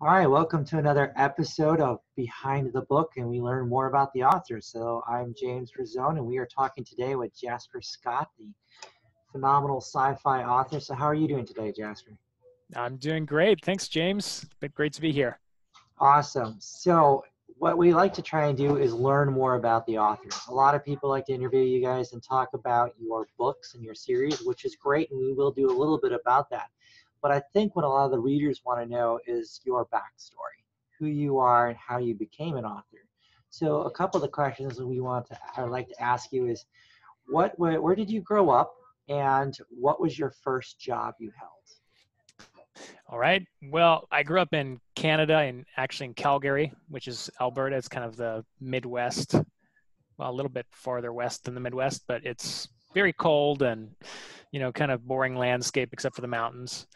All right, welcome to another episode of Behind the Book, and we learn more about the author. So I'm James Rosone, and we are talking today with Jasper Scott, the phenomenal sci-fi author. So how are you doing today, Jasper? I'm doing great. Thanks, James. Been great to be here. Awesome. So what we like to try and do is learn more about the authors. A lot of people like to interview you guys and talk about your books and your series, which is great, and we will do a little bit about that. But I think what a lot of the readers want to know is your backstory, who you are and how you became an author. So a couple of the questions we want to, I'd like to ask you is, what, where, where did you grow up and what was your first job you held? All right. Well, I grew up in Canada and actually in Calgary, which is Alberta. It's kind of the Midwest, well, a little bit farther west than the Midwest, but it's very cold and, you know, kind of boring landscape except for the mountains.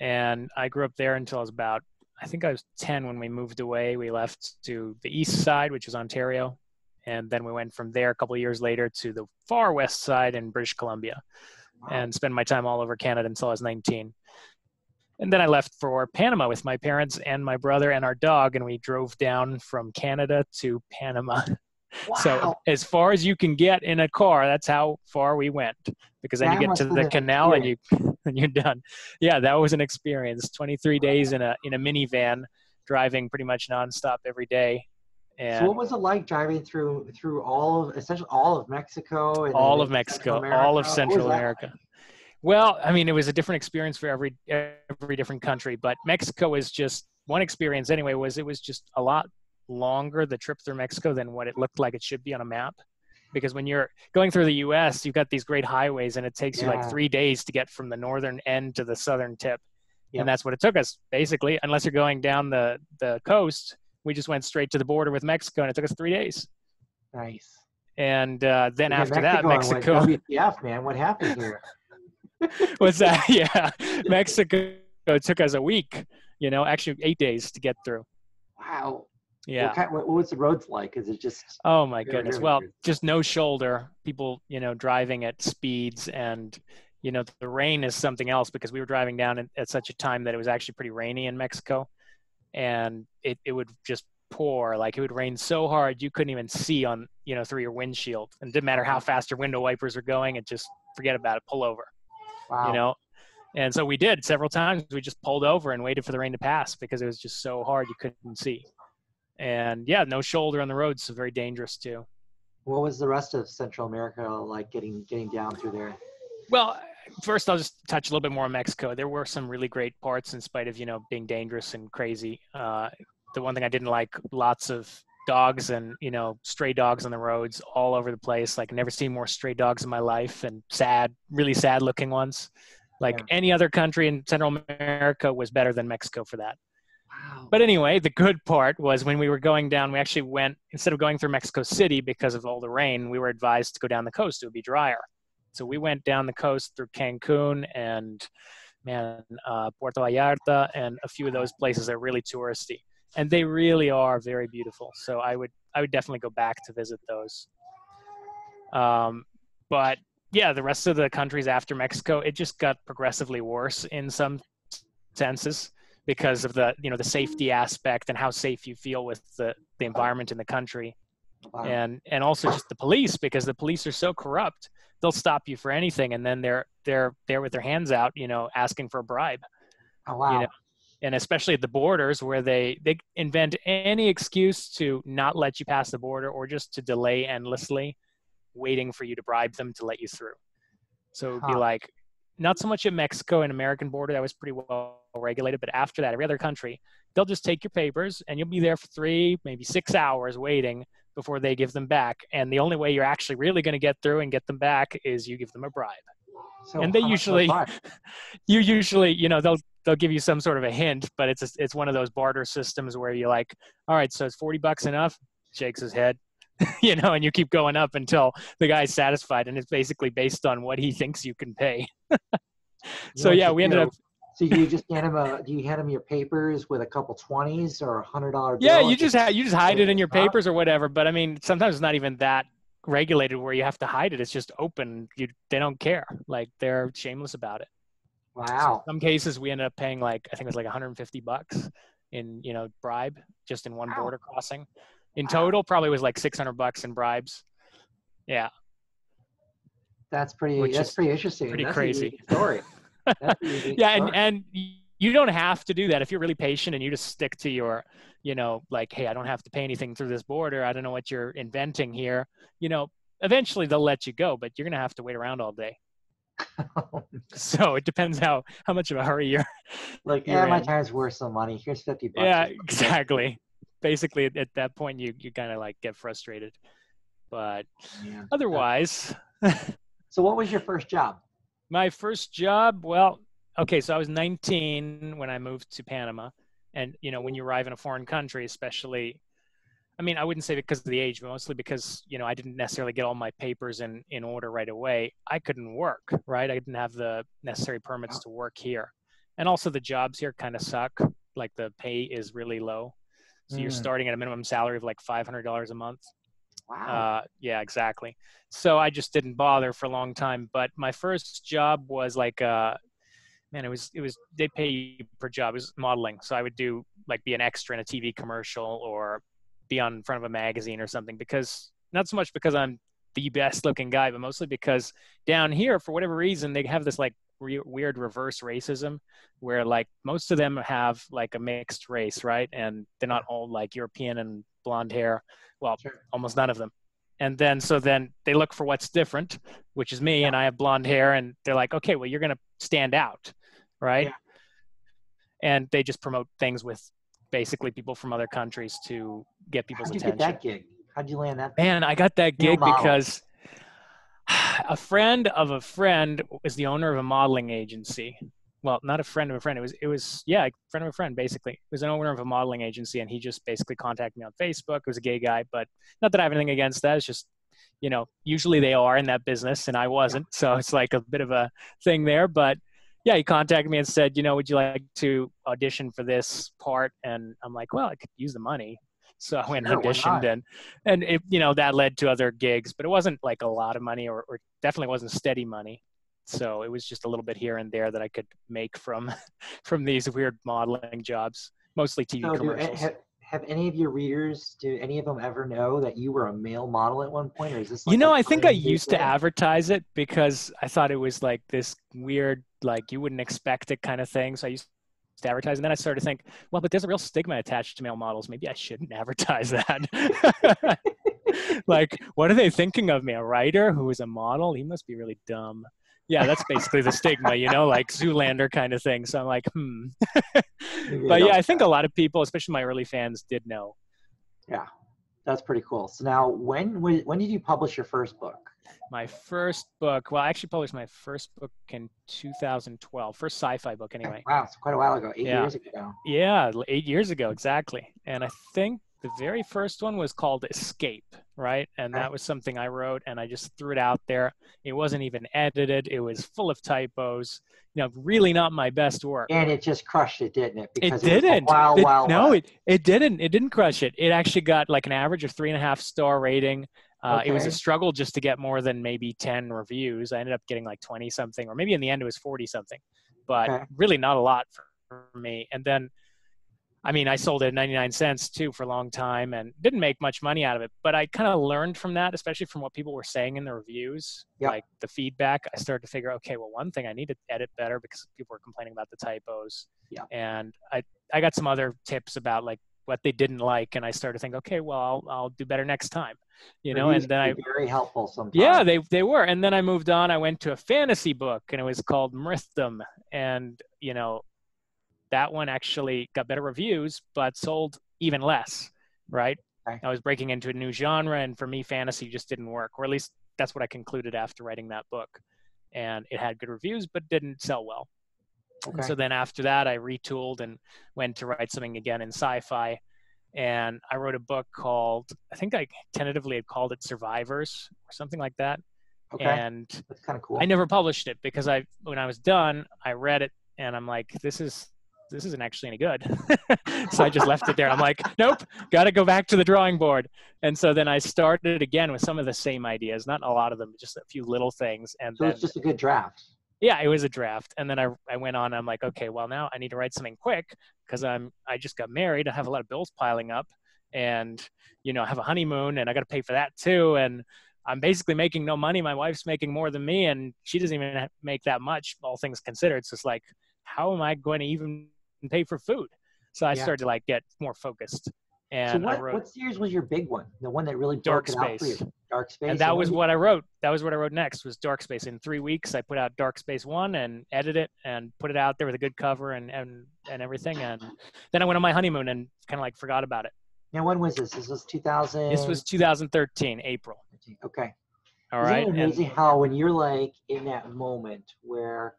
And I grew up there until I was about, I think I was 10 when we moved away. We left to the east side, which is Ontario. And then we went from there a couple of years later to the far west side in British Columbia wow. and spent my time all over Canada until I was 19. And then I left for Panama with my parents and my brother and our dog, and we drove down from Canada to Panama. Wow. So as far as you can get in a car, that's how far we went. Because then that you get to the canal and you and you're done. Yeah, that was an experience. 23 days in a in a minivan, driving pretty much nonstop every day. And so what was it like driving through through all of essentially all of Mexico and all of Mexico, all of Central America? Like? Well, I mean, it was a different experience for every every different country, but Mexico was just one experience anyway. Was it was just a lot longer the trip through Mexico than what it looked like it should be on a map. Because when you're going through the U.S., you've got these great highways, and it takes yeah. you like three days to get from the northern end to the southern tip, yep. and that's what it took us basically. Unless you're going down the the coast, we just went straight to the border with Mexico, and it took us three days. Nice. And uh, then after Mexico that, Mexico. WTF, man? What happened here? What's that? Yeah, Mexico took us a week. You know, actually eight days to get through. Wow. Yeah. What, kind, what, was the roads like? Is it just? Oh my goodness. Well, just no shoulder. People, you know, driving at speeds, and you know, the rain is something else because we were driving down at, at such a time that it was actually pretty rainy in Mexico, and it it would just pour like it would rain so hard you couldn't even see on you know through your windshield and it didn't matter how fast your window wipers were going it just forget about it pull over wow. you know and so we did several times we just pulled over and waited for the rain to pass because it was just so hard you couldn't see and yeah, no shoulder on the road, so very dangerous too. What was the rest of Central America like getting getting down through there? Well, first I'll just touch a little bit more on Mexico. There were some really great parts in spite of you know being dangerous and crazy. Uh, the one thing I didn't like, lots of dogs and you know stray dogs on the roads all over the place. Like never seen more stray dogs in my life, and sad, really sad looking ones. Like yeah. any other country in Central America was better than Mexico for that. But anyway, the good part was when we were going down, we actually went, instead of going through Mexico City because of all the rain, we were advised to go down the coast. It would be drier. So we went down the coast through Cancun and, man, uh, Puerto Vallarta and a few of those places that are really touristy. And they really are very beautiful. So I would, I would definitely go back to visit those. Um, but yeah, the rest of the countries after Mexico, it just got progressively worse in some senses because of the you know the safety aspect and how safe you feel with the, the environment in the country wow. and and also just the police because the police are so corrupt they'll stop you for anything and then they're they're there with their hands out you know asking for a bribe oh, wow. you know and especially at the borders where they they invent any excuse to not let you pass the border or just to delay endlessly waiting for you to bribe them to let you through so it'd huh. be like not so much in Mexico and American border that was pretty well regulated, but after that, every other country, they'll just take your papers and you'll be there for three, maybe six hours waiting before they give them back. And the only way you're actually really going to get through and get them back is you give them a bribe. So and they usually, you usually, you know, they'll they'll give you some sort of a hint, but it's a, it's one of those barter systems where you're like, all right, so it's forty bucks enough. Shakes his head. you know, and you keep going up until the guy's satisfied, and it's basically based on what he thinks you can pay. So yeah, we ended up. So you just hand him a? Do you hand him your papers with a couple twenties or a hundred dollar? Yeah, you just ha- you just hide it in your papers or whatever. But I mean, sometimes it's not even that regulated where you have to hide it. It's just open. You they don't care. Like they're shameless about it. Wow. So some cases we ended up paying like I think it was like 150 bucks in you know bribe just in one Wow. border crossing. In Wow. total, probably was like 600 bucks in bribes. Yeah, That's pretty. Which that's pretty interesting. pretty That's a crazy. story. Yeah, and story. and you don't have to do that if you're really patient and you just stick to your, you know, like, hey, I don't have to pay anything through this border. I don't know what you're inventing here. You know, eventually they'll let you go, but you're gonna have to wait around all day. So it depends how how much of a hurry you're. like, yeah, my in. time's worth some money. Here's fifty bucks. yeah, exactly. Basically, at, at that point, you you kind of like get frustrated. But Yeah. otherwise, So, what was your first job? my first job, well, okay, so I was 19 when I moved to Panama, and you know, when you arrive in a foreign country, especially, I mean, I wouldn't say because of the age, but mostly because you know I didn't necessarily get all my papers in in order right away. I couldn't work, right? I didn't have the necessary permits to work here, and also the jobs here kind of suck. Like the pay is really low, so you're Mm. starting at a minimum salary of like $500 a month. Wow. Uh, yeah, exactly. So I just didn't bother for a long time. But my first job was like, uh, man, it was it was they pay you per job. It was modeling. So I would do like be an extra in a TV commercial or be on front of a magazine or something. Because not so much because I'm the best looking guy, but mostly because down here, for whatever reason, they have this like re- weird reverse racism where like most of them have like a mixed race, right? And they're not all like European and blonde hair. Well, Sure. almost none of them. And then so then they look for what's different, which is me, and I have blonde hair, and they're like, okay, well, you're gonna stand out, right? Yeah. And they just promote things with basically people from other countries to get people's How'd you get attention. that gig? How'd you land that? Man, I got that gig because a friend of a friend was the owner of a modeling agency. Well, not a friend of a friend. It was it was yeah, a friend of a friend basically. It was an owner of a modeling agency and he just basically contacted me on Facebook. It was a gay guy, but not that I have anything against that. It's just you know, usually they are in that business and I wasn't. So it's like a bit of a thing there, but yeah, he contacted me and said, you know, would you like to audition for this part? And I'm like, well, I could use the money. So I went and auditioned and and it, you know that led to other gigs, but it wasn't like a lot of money or, or definitely wasn't steady money. So it was just a little bit here and there that I could make from from these weird modeling jobs, mostly TV So, do, commercials. have, have any of your readers, do any of them ever know that you were a male model at one point, or is this? Like you know, I think I used to advertise it because I thought it was like this weird, like you wouldn't expect it kind of thing. So I used to advertise, and then I started to think, well, but there's a real stigma attached to male models. Maybe I shouldn't advertise that. like, what are they thinking of me? A writer who is a model? He must be really dumb. Yeah, that's basically the stigma, you know, like Zoolander kind of thing. So I'm like, hmm. But yeah, I think a lot of people, especially my early fans, did know. Yeah, that's pretty cool. So now, when when did you publish your first book? My first book, well, I actually published my first book in 2012, first sci-fi book anyway. Wow, it's quite a while ago, eight Yeah. years ago. Yeah, eight years ago, exactly. And I think the very first one was called Escape, right? And that was something I wrote and I just threw it out there. It wasn't even edited, it was full of typos. You know, really not my best work. And it just crushed it, didn't it? It Because a didn't. Wild, It- wild, no, it, it didn't. It didn't crush it. It actually got like an average of three and a half star rating. Uh, It was a struggle just to get more than maybe 10 reviews. I ended up getting like 20 something, or maybe in the end it was 40 something, but Okay. really not a lot for me. And then, I mean, I sold it at 99 cents too for a long time and didn't make much money out of it. But I kind of learned from that, especially from what people were saying in the reviews, Yep. like the feedback. I started to figure, okay, well, one thing I need to edit better because people were complaining about the typos. Yeah. And I, I got some other tips about like what they didn't like. And I started to think, okay, well, I'll, I'll do better next time, you know, Reviews and then I, very helpful sometimes. yeah, they they were, and then I moved on. I went to a fantasy book, and it was called Mritham, and you know, that one actually got better reviews, but sold even less. Right? Okay. I was breaking into a new genre, and for me, fantasy just didn't work, or at least that's what I concluded after writing that book. And it had good reviews, but didn't sell well. Okay. So then after that, I retooled and went to write something again in sci-fi. And I wrote a book called, I think I tentatively had called it Survivors or something like that. okay. And That's kind of cool. I never published it because I, when I was done, I read it and I'm like, this is, this isn't actually any good. so I just left it there. I'm like, nope, got to go back to the drawing board. And so then I started again with some of the same ideas, not a lot of them, just a few little things. And so then it's just a good draft. yeah, it was a draft. And then I, I went on, I'm like, okay, well now I need to write something quick because I'm, I just got married. I have a lot of bills piling up and, you know, I have a honeymoon and I got to pay for that too. And I'm basically making no money. My wife's making more than me and she doesn't even make that much, all things considered. It's just like, how am I going to even pay for food? So I yeah. started to like get more focused. And so what, wrote, what series was your big one? The one that really Dark Space. out for you? Dark Space. And that was what I wrote. That was what I wrote next was Dark Space. In three weeks, I put out Dark Space one and edited it and put it out there with a good cover and and and everything. And then I went on my honeymoon and kind of like forgot about it. Now, when was this? This was 2000. This was 2013, April. Okay. All right. Isn't amazing and, how when you're like in that moment where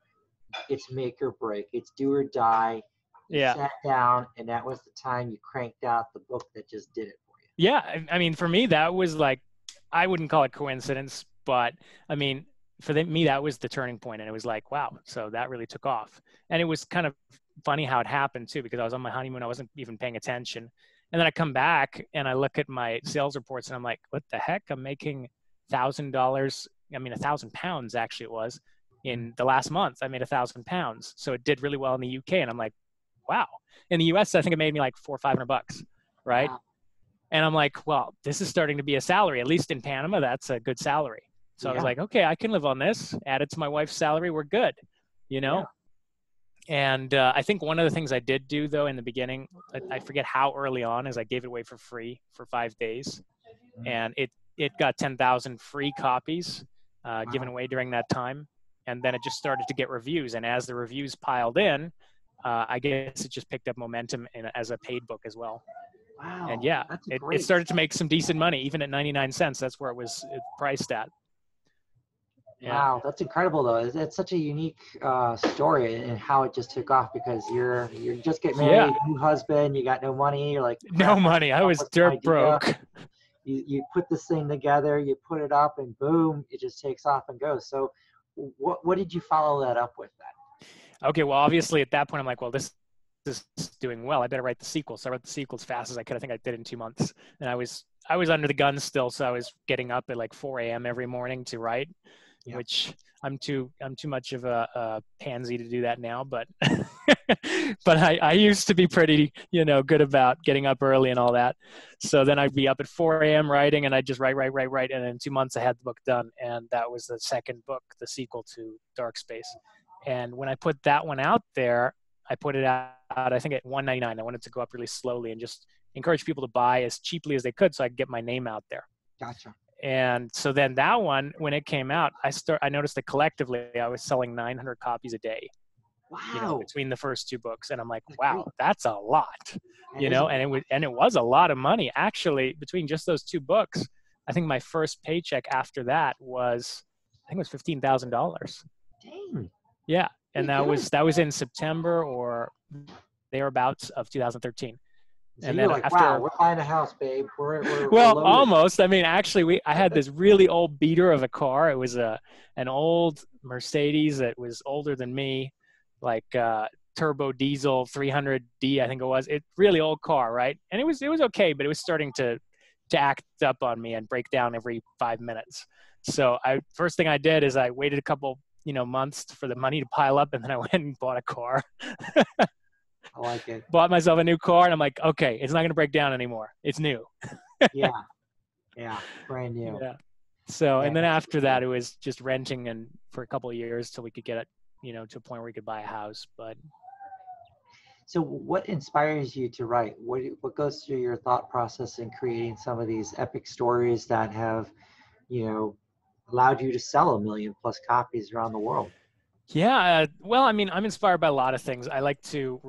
it's make or break, it's do or die. Yeah. sat down, and that was the time you cranked out the book that just did it for you. Yeah, I mean, for me, that was like, I wouldn't call it coincidence, but I mean, for the, me, that was the turning point, and it was like, wow, so that really took off, and it was kind of funny how it happened too, because I was on my honeymoon, I wasn't even paying attention, and then I come back and I look at my sales reports, and I'm like, what the heck? I'm making thousand dollars. I mean, a thousand pounds actually it was in the last month. I made a thousand pounds, so it did really well in the UK, and I'm like, wow. In the US, I think it made me like four or five hundred bucks, right? Wow. And I'm like, well, this is starting to be a salary. At least in Panama, that's a good salary. So yeah. I was like, okay, I can live on this. Add it to my wife's salary, we're good, you know. Yeah. And uh, I think one of the things I did do though in the beginning, I, I, forget how early on, is I gave it away for free for five days, mm-hmm. and it it got ten thousand free copies uh, wow. given away during that time, and then it just started to get reviews. And as the reviews piled in, uh, I guess it just picked up momentum in, as a paid book as well. Wow. And yeah, it, it, started to make some decent money, even at 99 cents. That's where it was priced at. Yeah. Wow, that's incredible though. It's, it's such a unique uh, story and how it just took off because you're you're just getting married, yeah. new husband, you got no money, you're like no money. I was dirt broke. You you put this thing together, you put it up, and boom, it just takes off and goes. So, what what did you follow that up with then? Okay, well, obviously at that point, I'm like, well, this, is doing well. I better write the sequel. So I wrote the sequel as fast as I could. I think I did in two months. And I was, I was under the gun still. So I was getting up at like 4 a.m. every morning to write, yeah. which I'm too, I'm too much of a, a pansy to do that now. But, but I, I used to be pretty, you know, good about getting up early and all that. So then I'd be up at 4 a.m. writing and I'd just write, write, write, write. And in two months I had the book done. And that was the second book, the sequel to Dark Space. And when I put that one out there, I put it out, I think at 199. I wanted to go up really slowly and just encourage people to buy as cheaply as they could so I could get my name out there. Gotcha. And so then that one, when it came out, I start I noticed that collectively I was selling 900 copies a day. Wow. You know, between the first two books, and I'm like, wow, that's a lot. You know, and it was and it was a lot of money actually between just those two books. I think my first paycheck after that was, I think it was fifteen thousand dollars. Dang. Yeah, and that was that was in September or thereabouts of 2013. So and then like, after, wow, we're buying a house, babe. We're, we're well, we're almost. I mean, actually, we I had this really old beater of a car. It was a an old Mercedes that was older than me, like uh, turbo diesel 300D, I think it was. It really old car, right? And it was it was okay, but it was starting to to act up on me and break down every five minutes. So I first thing I did is I waited a couple you know months for the money to pile up and then i went and bought a car. I like it. Bought myself a new car and i'm like okay it's not going to break down anymore. It's new. Yeah. Yeah. Brand new. Yeah. So yeah. and then after that it was just renting and for a couple of years till we could get it you know to a point where we could buy a house but so what inspires you to write? What what goes through your thought process in creating some of these epic stories that have you know allowed you to sell a million plus copies around the world? Yeah, uh, well, I mean, I'm inspired by a lot of things. I like to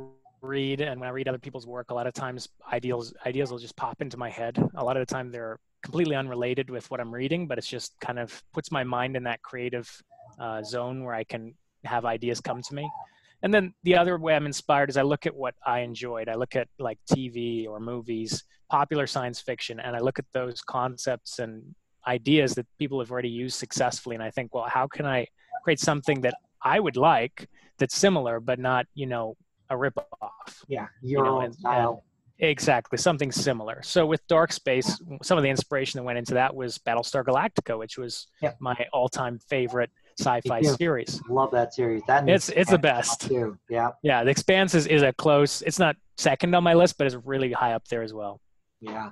read, and when I read other people's work, a lot of times ideas ideas will just pop into my head. A lot of the time, they're completely unrelated with what I'm reading, but it's just kind of puts my mind in that creative uh, zone where I can have ideas come to me. And then the other way I'm inspired is I look at what I enjoyed. I look at like TV or movies, popular science fiction, and I look at those concepts and ideas that people have already used successfully and i think well how can i create something that i would like that's similar but not you know a rip off yeah your you know, and, style and exactly something similar so with dark space some of the inspiration that went into that was battlestar galactica which was yeah. my all-time favorite sci-fi series. Love that series. That It's it's the best. too. Yeah, Yeah, The Expanse is, is a close. It's not second on my list, but it's really high up there as well. yeah.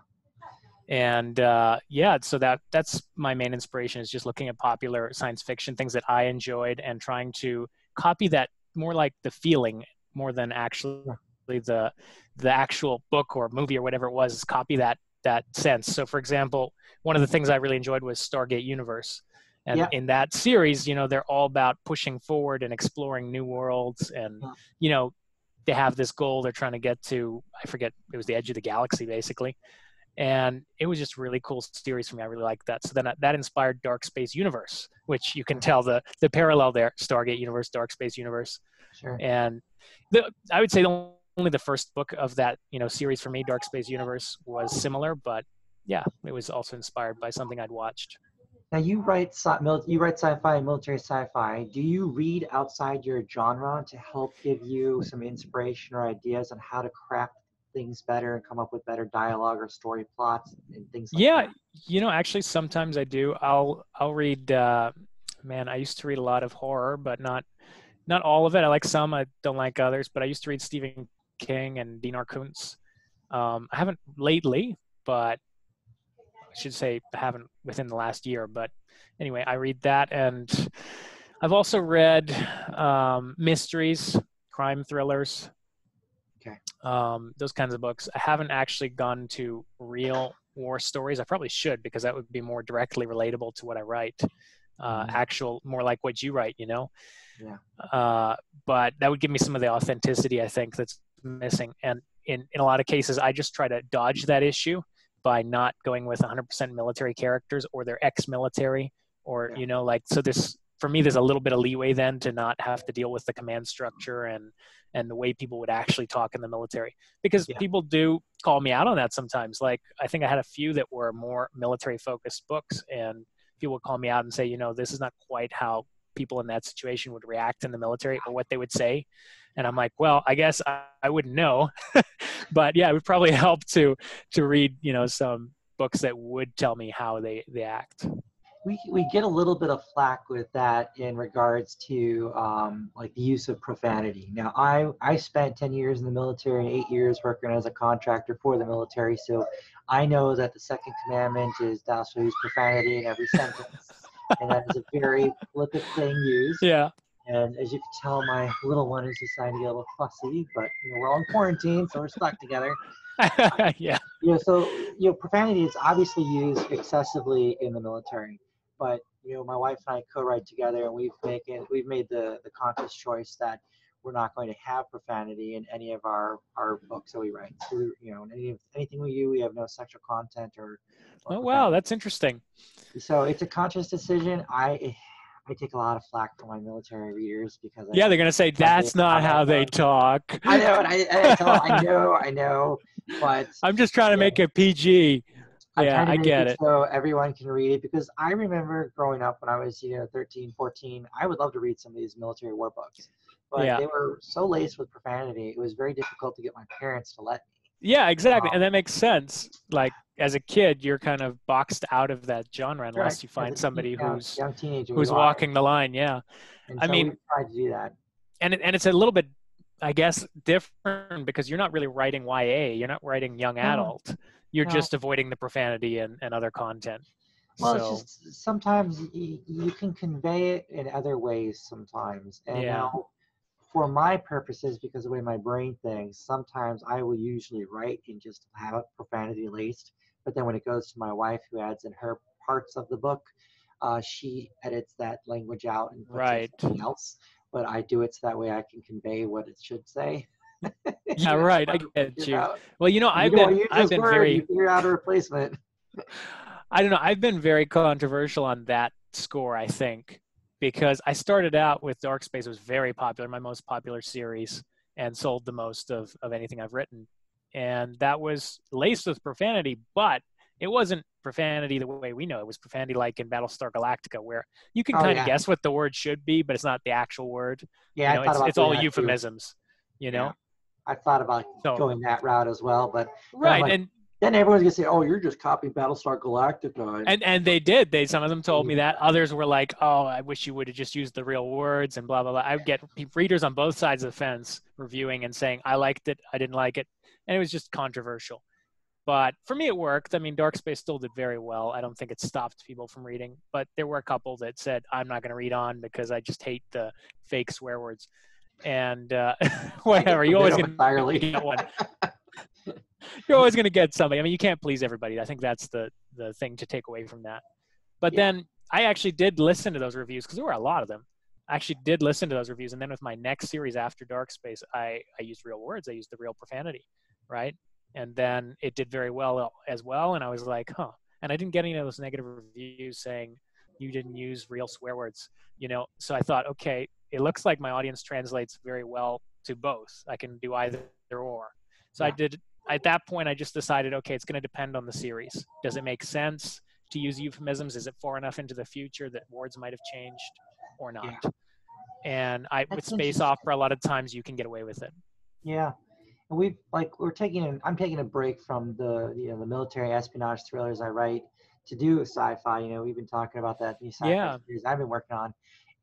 And uh, yeah, so that that's my main inspiration is just looking at popular science fiction things that I enjoyed and trying to copy that more like the feeling more than actually the the actual book or movie or whatever it was. Is copy that that sense. So, for example, one of the things I really enjoyed was Stargate Universe. And Yeah. in that series, you know, they're all about pushing forward and exploring new worlds. And, Yeah. you know, they have this goal they're trying to get to. I forget, it was the edge of the galaxy, basically. And it was just a really cool series for me. I really liked that. So then that inspired Dark Space Universe, which you can tell the, the parallel there Stargate Universe, Dark Space Universe Sure. and the, I would say the, only the first book of that you know series for me, Dark Space Universe, was similar, but yeah, it was also inspired by something I'd watched. Now you write you write sci-fi and military sci-fi. Do you read outside your genre to help give you some inspiration or ideas on how to craft things better and come up with better dialogue or story plots and things like Yeah, that? you know, actually, sometimes I do. I'll I'll read. Uh, man, I used to read a lot of horror, but not not all of it. I like some. I don't like others. But I used to read Stephen King and Dean Koontz. Um, I haven't lately, but I should say I haven't within the last year. But anyway, I read that, and I've also read um, mysteries, crime thrillers. Okay. Um, those kinds of books. I haven't actually gone to real war stories. I probably should because that would be more directly relatable to what I write. Uh, Mhm. Actual, more like what you write, you know. Yeah. Uh, but that would give me some of the authenticity I think that's missing. And in in a lot of cases, I just try to dodge that issue by not going with 100% military characters or they're ex-military or Yeah. you know like so this for me there's a little bit of leeway then to not have to deal with the command structure and and the way people would actually talk in the military. Because Yeah. people do call me out on that sometimes. Like i think i had a few that were more military focused books and people would call me out and say you know this is not quite how people in that situation would react in the military or what they would say. And i'm like well i guess i, I wouldn't know. But yeah it would probably help to to read you know some books that would tell me how they they act we we get a little bit of flack with that in regards to um, like the use of profanity. Now, I I spent ten years in the military and eight years working as a contractor for the military, so I know that the second commandment is thou shalt use profanity in every sentence, and that is a very prolific thing used. yeah And as you can tell, my little one is deciding to get a little fussy, but you know we're all in quarantine, so we're stuck together. yeah you know, so you know, profanity is obviously used excessively in the military, but you know, my wife and I co-write together, and we've making we've made the the conscious choice that we're not going to have profanity in any of our our books that we write. So we, you know, any, anything we do, we have no sexual content or. or oh wow that's interesting. So it's a conscious decision. I I take a lot of flack from my military readers because I, yeah they're gonna say that's not how they talk I know, and I, I, tell I know, I know, but i'm just trying to make it pg I'm Yeah, I get it. So everyone can read it because I remember growing up when I was, you know, 13, 14, I would love to read some of these military war books, but Yeah. they were so laced with profanity. It was very difficult to get my parents to let me. yeah exactly Um, and that makes sense like as a kid you're kind of boxed out of that genre unless Correct. you find somebody young- who's young teenager who's walking the line yeah And I so mean- tried to do that. and it, and it's a little bit i guess different because you're not really writing ya you're not writing young adult you're No. just avoiding the profanity and, and other content Well, so it's just sometimes you, you can convey it in other ways sometimes. And Yeah. now, for my purposes, because of the way my brain thinks, sometimes I will usually write and just have it profanity laced. But then when it goes to my wife, who adds in her parts of the book, uh, she edits that language out and puts Right. in something else. But I do it so that way I can convey what it should say. yeah right i get you well you know i've you don't been i've been very you figure out a replacement. I don't know. I've been very controversial on that score, I think, because I started out with Dark Space. Was very popular, my most popular series, and sold the most of, of anything I've written. And that was laced with profanity, but it wasn't profanity the way we know. It was profanity like in Battlestar Galactica, where you can Oh, kind yeah. of guess what the word should be, but it's not the actual word. Yeah, you know, it's, it's all that too. euphemisms, you know? Yeah. I thought about So- going that route as well, but Right. like, and then everyone's gonna say, "Oh, you're just copying Battlestar Galactica." and and they did. They some of them told me that. Others were like, "Oh, I wish you would have just used the real words," and blah blah blah. I would get readers on both sides of the fence reviewing and saying, "I liked it. I didn't like it," and it was just controversial. But for me, it worked. I mean, Dark Space still did very well. I don't think it stopped people from reading. But there were a couple that said, "I'm not going to read on because I just hate the fake swear words." And uh, whatever, you always get one. You're always going to get somebody. I mean, you can't please everybody. I think that's the the thing to take away from that. But Yeah. then I actually did listen to those reviews because there were a lot of them. I actually did listen to those reviews, and then with my next series after Dark Space, I I used real words. I used the real profanity, right? And then it did very well as well. And I was like, huh. And I didn't get any of those negative reviews saying you didn't use real swear words, you know. So I thought, okay, it looks like my audience translates very well to both. I can do either or. So I did. At that point, I just decided, okay, it's going to depend on the series. Does it make sense to use euphemisms? Is it far enough into the future that words might have changed or not? Yeah. And I, with space opera, a lot of times you can get away with it. Yeah, and we've like we're taking an, I'm taking a break from the you know the military espionage thrillers I write to do sci-fi. You know, we've been talking about that new sci-fi Yeah. series I've been working on,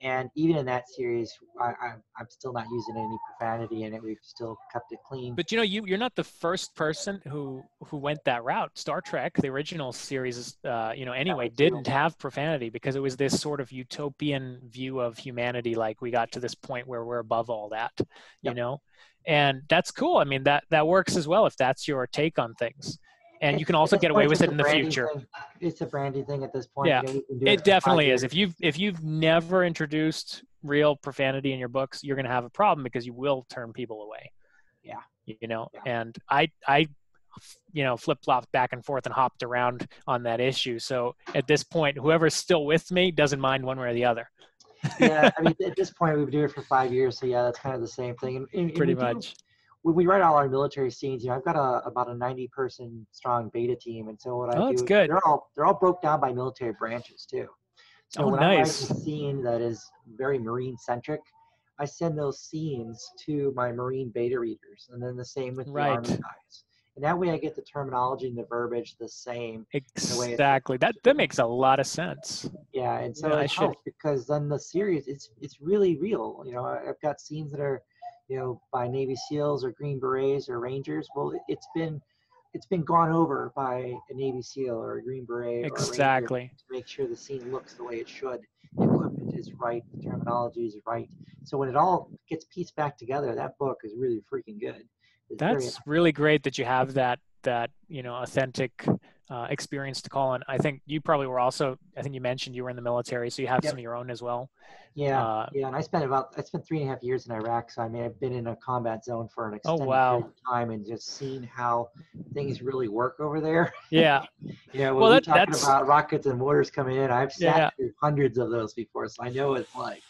and even in that series, I, I I'm still not using any profanity in it. We've still kept it clean. But you know, you you're not the first person who who went that route. Star Trek, the original series, uh, you know, anyway, didn't have profanity because it was this sort of utopian view of humanity. Like we got to this point where we're above all that, you Yep. know, and that's cool. I mean, that that works as well if that's your take on things, and you can also get away with it in the future. thing. It's a brandy thing at this point. Yeah. You know, do It definitely is. If you've if you've never introduced real profanity in your books, you're going to have a problem because you will turn people away. Yeah. You know, Yeah. and I I you know flip flopped back and forth and hopped around on that issue. So at this point, whoever's still with me doesn't mind one way or the other. yeah, I mean, at this point, we've been doing it for five years, so yeah, that's kind of the same thing. And, and- and Pretty do- much. When we write all our military scenes, you know, I've got a about a 90 person strong beta team, and so what I Oh, do, that's good. they're all they're all broke down by military branches too. So Oh, when I write a scene that is very marine centric, I send those scenes to my marine beta readers, and then the same with the Right. army guys. And that way, I get the terminology and the verbiage the same. Exactly. That that makes a lot of sense. Yeah, and so Yeah, I it should- because then the series it's it's really real. You know, I've got scenes that are, you know, by Navy SEALs or Green Berets or Rangers. Well, it- it's been it's been gone over by a Navy SEAL or a Green Beret Exactly. to make sure the scene looks the way it should. The equipment is right, the terminology is right. So when it all gets pieced back together, that book is really freaking good. It's That's really great that you have that that you know authentic uh, experience to call on. I think you probably were also. I think you mentioned you were in the military, so you have Yep. some of your own as well. yeah. Uh, Yeah, and I spent about I spent three and a half years in Iraq, so I mean I've been in a combat zone for an extended Oh, wow. time and just seen how things really work over there. yeah, You know, when Well, we're that- talking that's- about rockets and mortars coming in, I've sat Yeah. through hundreds of those before, so I know what it's like.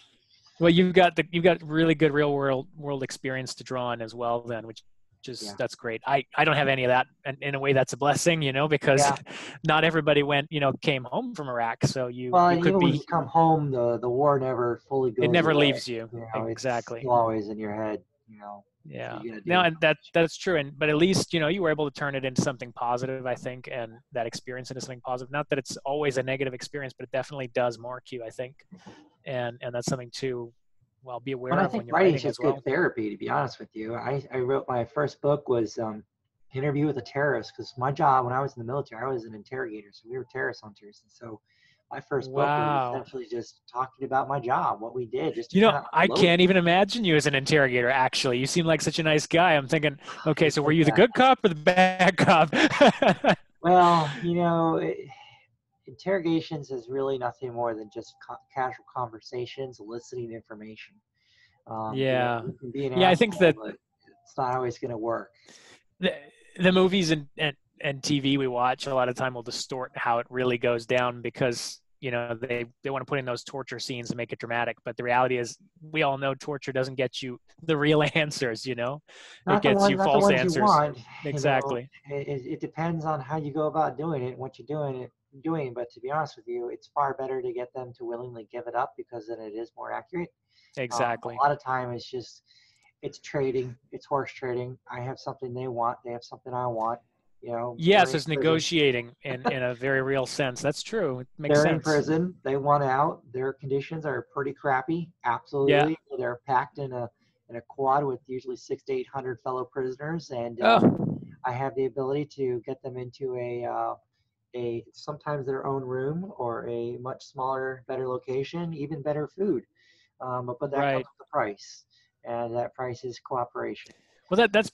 well, you've got the you've got really good real world world experience to draw on as well. Then, which is Yeah. that's great. I I don't have any of that, and in a way, that's a blessing, you know, because Yeah. not everybody went you know came home from Iraq, so you Well, you could when be. you come home, the the war never fully goes. It never away. leaves you. You know, exactly. always in your head. You know. Yeah. No, and that that's true. And but at least you know you were able to turn it into something positive, I think, and that experience into something positive. Not that it's always a negative experience, but it definitely does mark you, I think, mm-hmm. and and that's something to well be aware I of when think you're writing writing is well. good therapy, to be honest with you. I, I wrote my first book was um, Interview with a Terrorist because my job when I was in the military, I was an interrogator, so we were terrorist hunters, and so my first book Wow. was essentially just talking about my job, what we did. Just You know, kinda I can't even imagine you as an interrogator. Actually, you seem like such a nice guy. I'm thinking, okay, so were you the good cop or the bad cop? Well, you know, it, interrogations is really nothing more than just co- casual conversations, eliciting information. Um, you know, Yeah. you be Yeah, I think that- it's not always going to work. the, the movies and, and and TV we watch a lot of time will distort how it really goes down because you know they they want to put in those torture scenes and make it dramatic but the reality is we all know torture doesn't get you the real answers you know Not the gets you false answers. You want, you know. exactly it, it it depends on how you go about doing it and what you're doing it doing but to be honest with you it's far better to get them to willingly give it up because then it is more accurate Um, exactly a lot of time it's just it's trading it's horse trading i have something they want they have something i want You know. Yes, it's prison. negotiating in, in a very real sense. That's true. It makes They're in prison. They want out. Their conditions are pretty crappy. Absolutely. They're packed in a in a quad with usually six to eight hundred fellow prisoners, and uh, Oh, I have the ability to get them into a uh, a sometimes their own room or a much smaller, better location, even better food. Um, but, but that Right. comes with the price, and that price is cooperation. well, that that's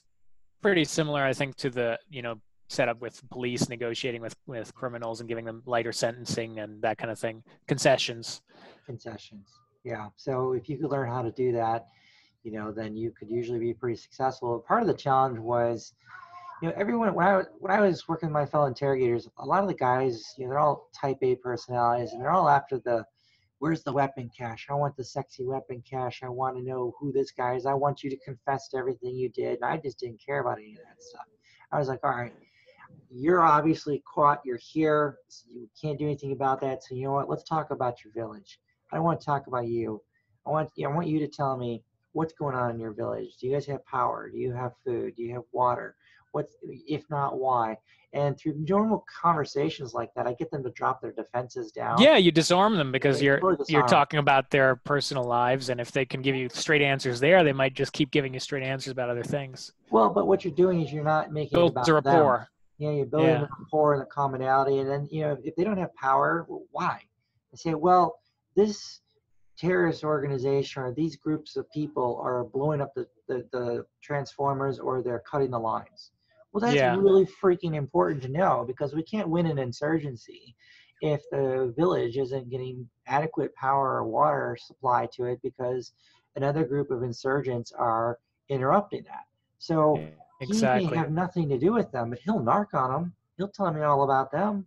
pretty similar, I think, to the you know setup with police negotiating with with criminals and giving them lighter sentencing and that kind of thing, concessions. concessions. Yeah. So if you could learn how to do that, you know, then you could usually be pretty successful. Part of the challenge was, you know, everyone when I when I was working with my fellow interrogators, a lot of the guys, you know, they're all type A personalities and they're all after the where's the weapon cache? I want the sexy weapon cache. I want to know who this guy is. I want you to confess to everything you did. And I just didn't care about any of that stuff. I was like, all right, you're obviously caught. You're here. You can't do anything about that. So you know what? Let's talk about your village. I don't want to talk about you. I want I want you to tell me what's going on in your village. Do you guys have power? Do you have food? Do you have water? What's if not why? And through normal conversations like that, I get them to drop their defenses down. Yeah, you disarm them because you're you're talking about their personal lives, and if they can give you straight answers there, they might just keep giving you straight answers about other things. Well, but what you're doing is you're not making Builds about a them. rapport. Yeah, you're building Yeah. the rapport and the commonality, and then you know if they don't have power, well, why? They say, well, this terrorist organization or these groups of people are blowing up the, the, the transformers or they're cutting the lines. Well, that's Yeah. really freaking important to know because we can't win an insurgency if the village isn't getting adequate power or water supply to it because another group of insurgents are interrupting that. So he Exactly. may have nothing to do with them, but he'll narc on them. He'll tell me all about them.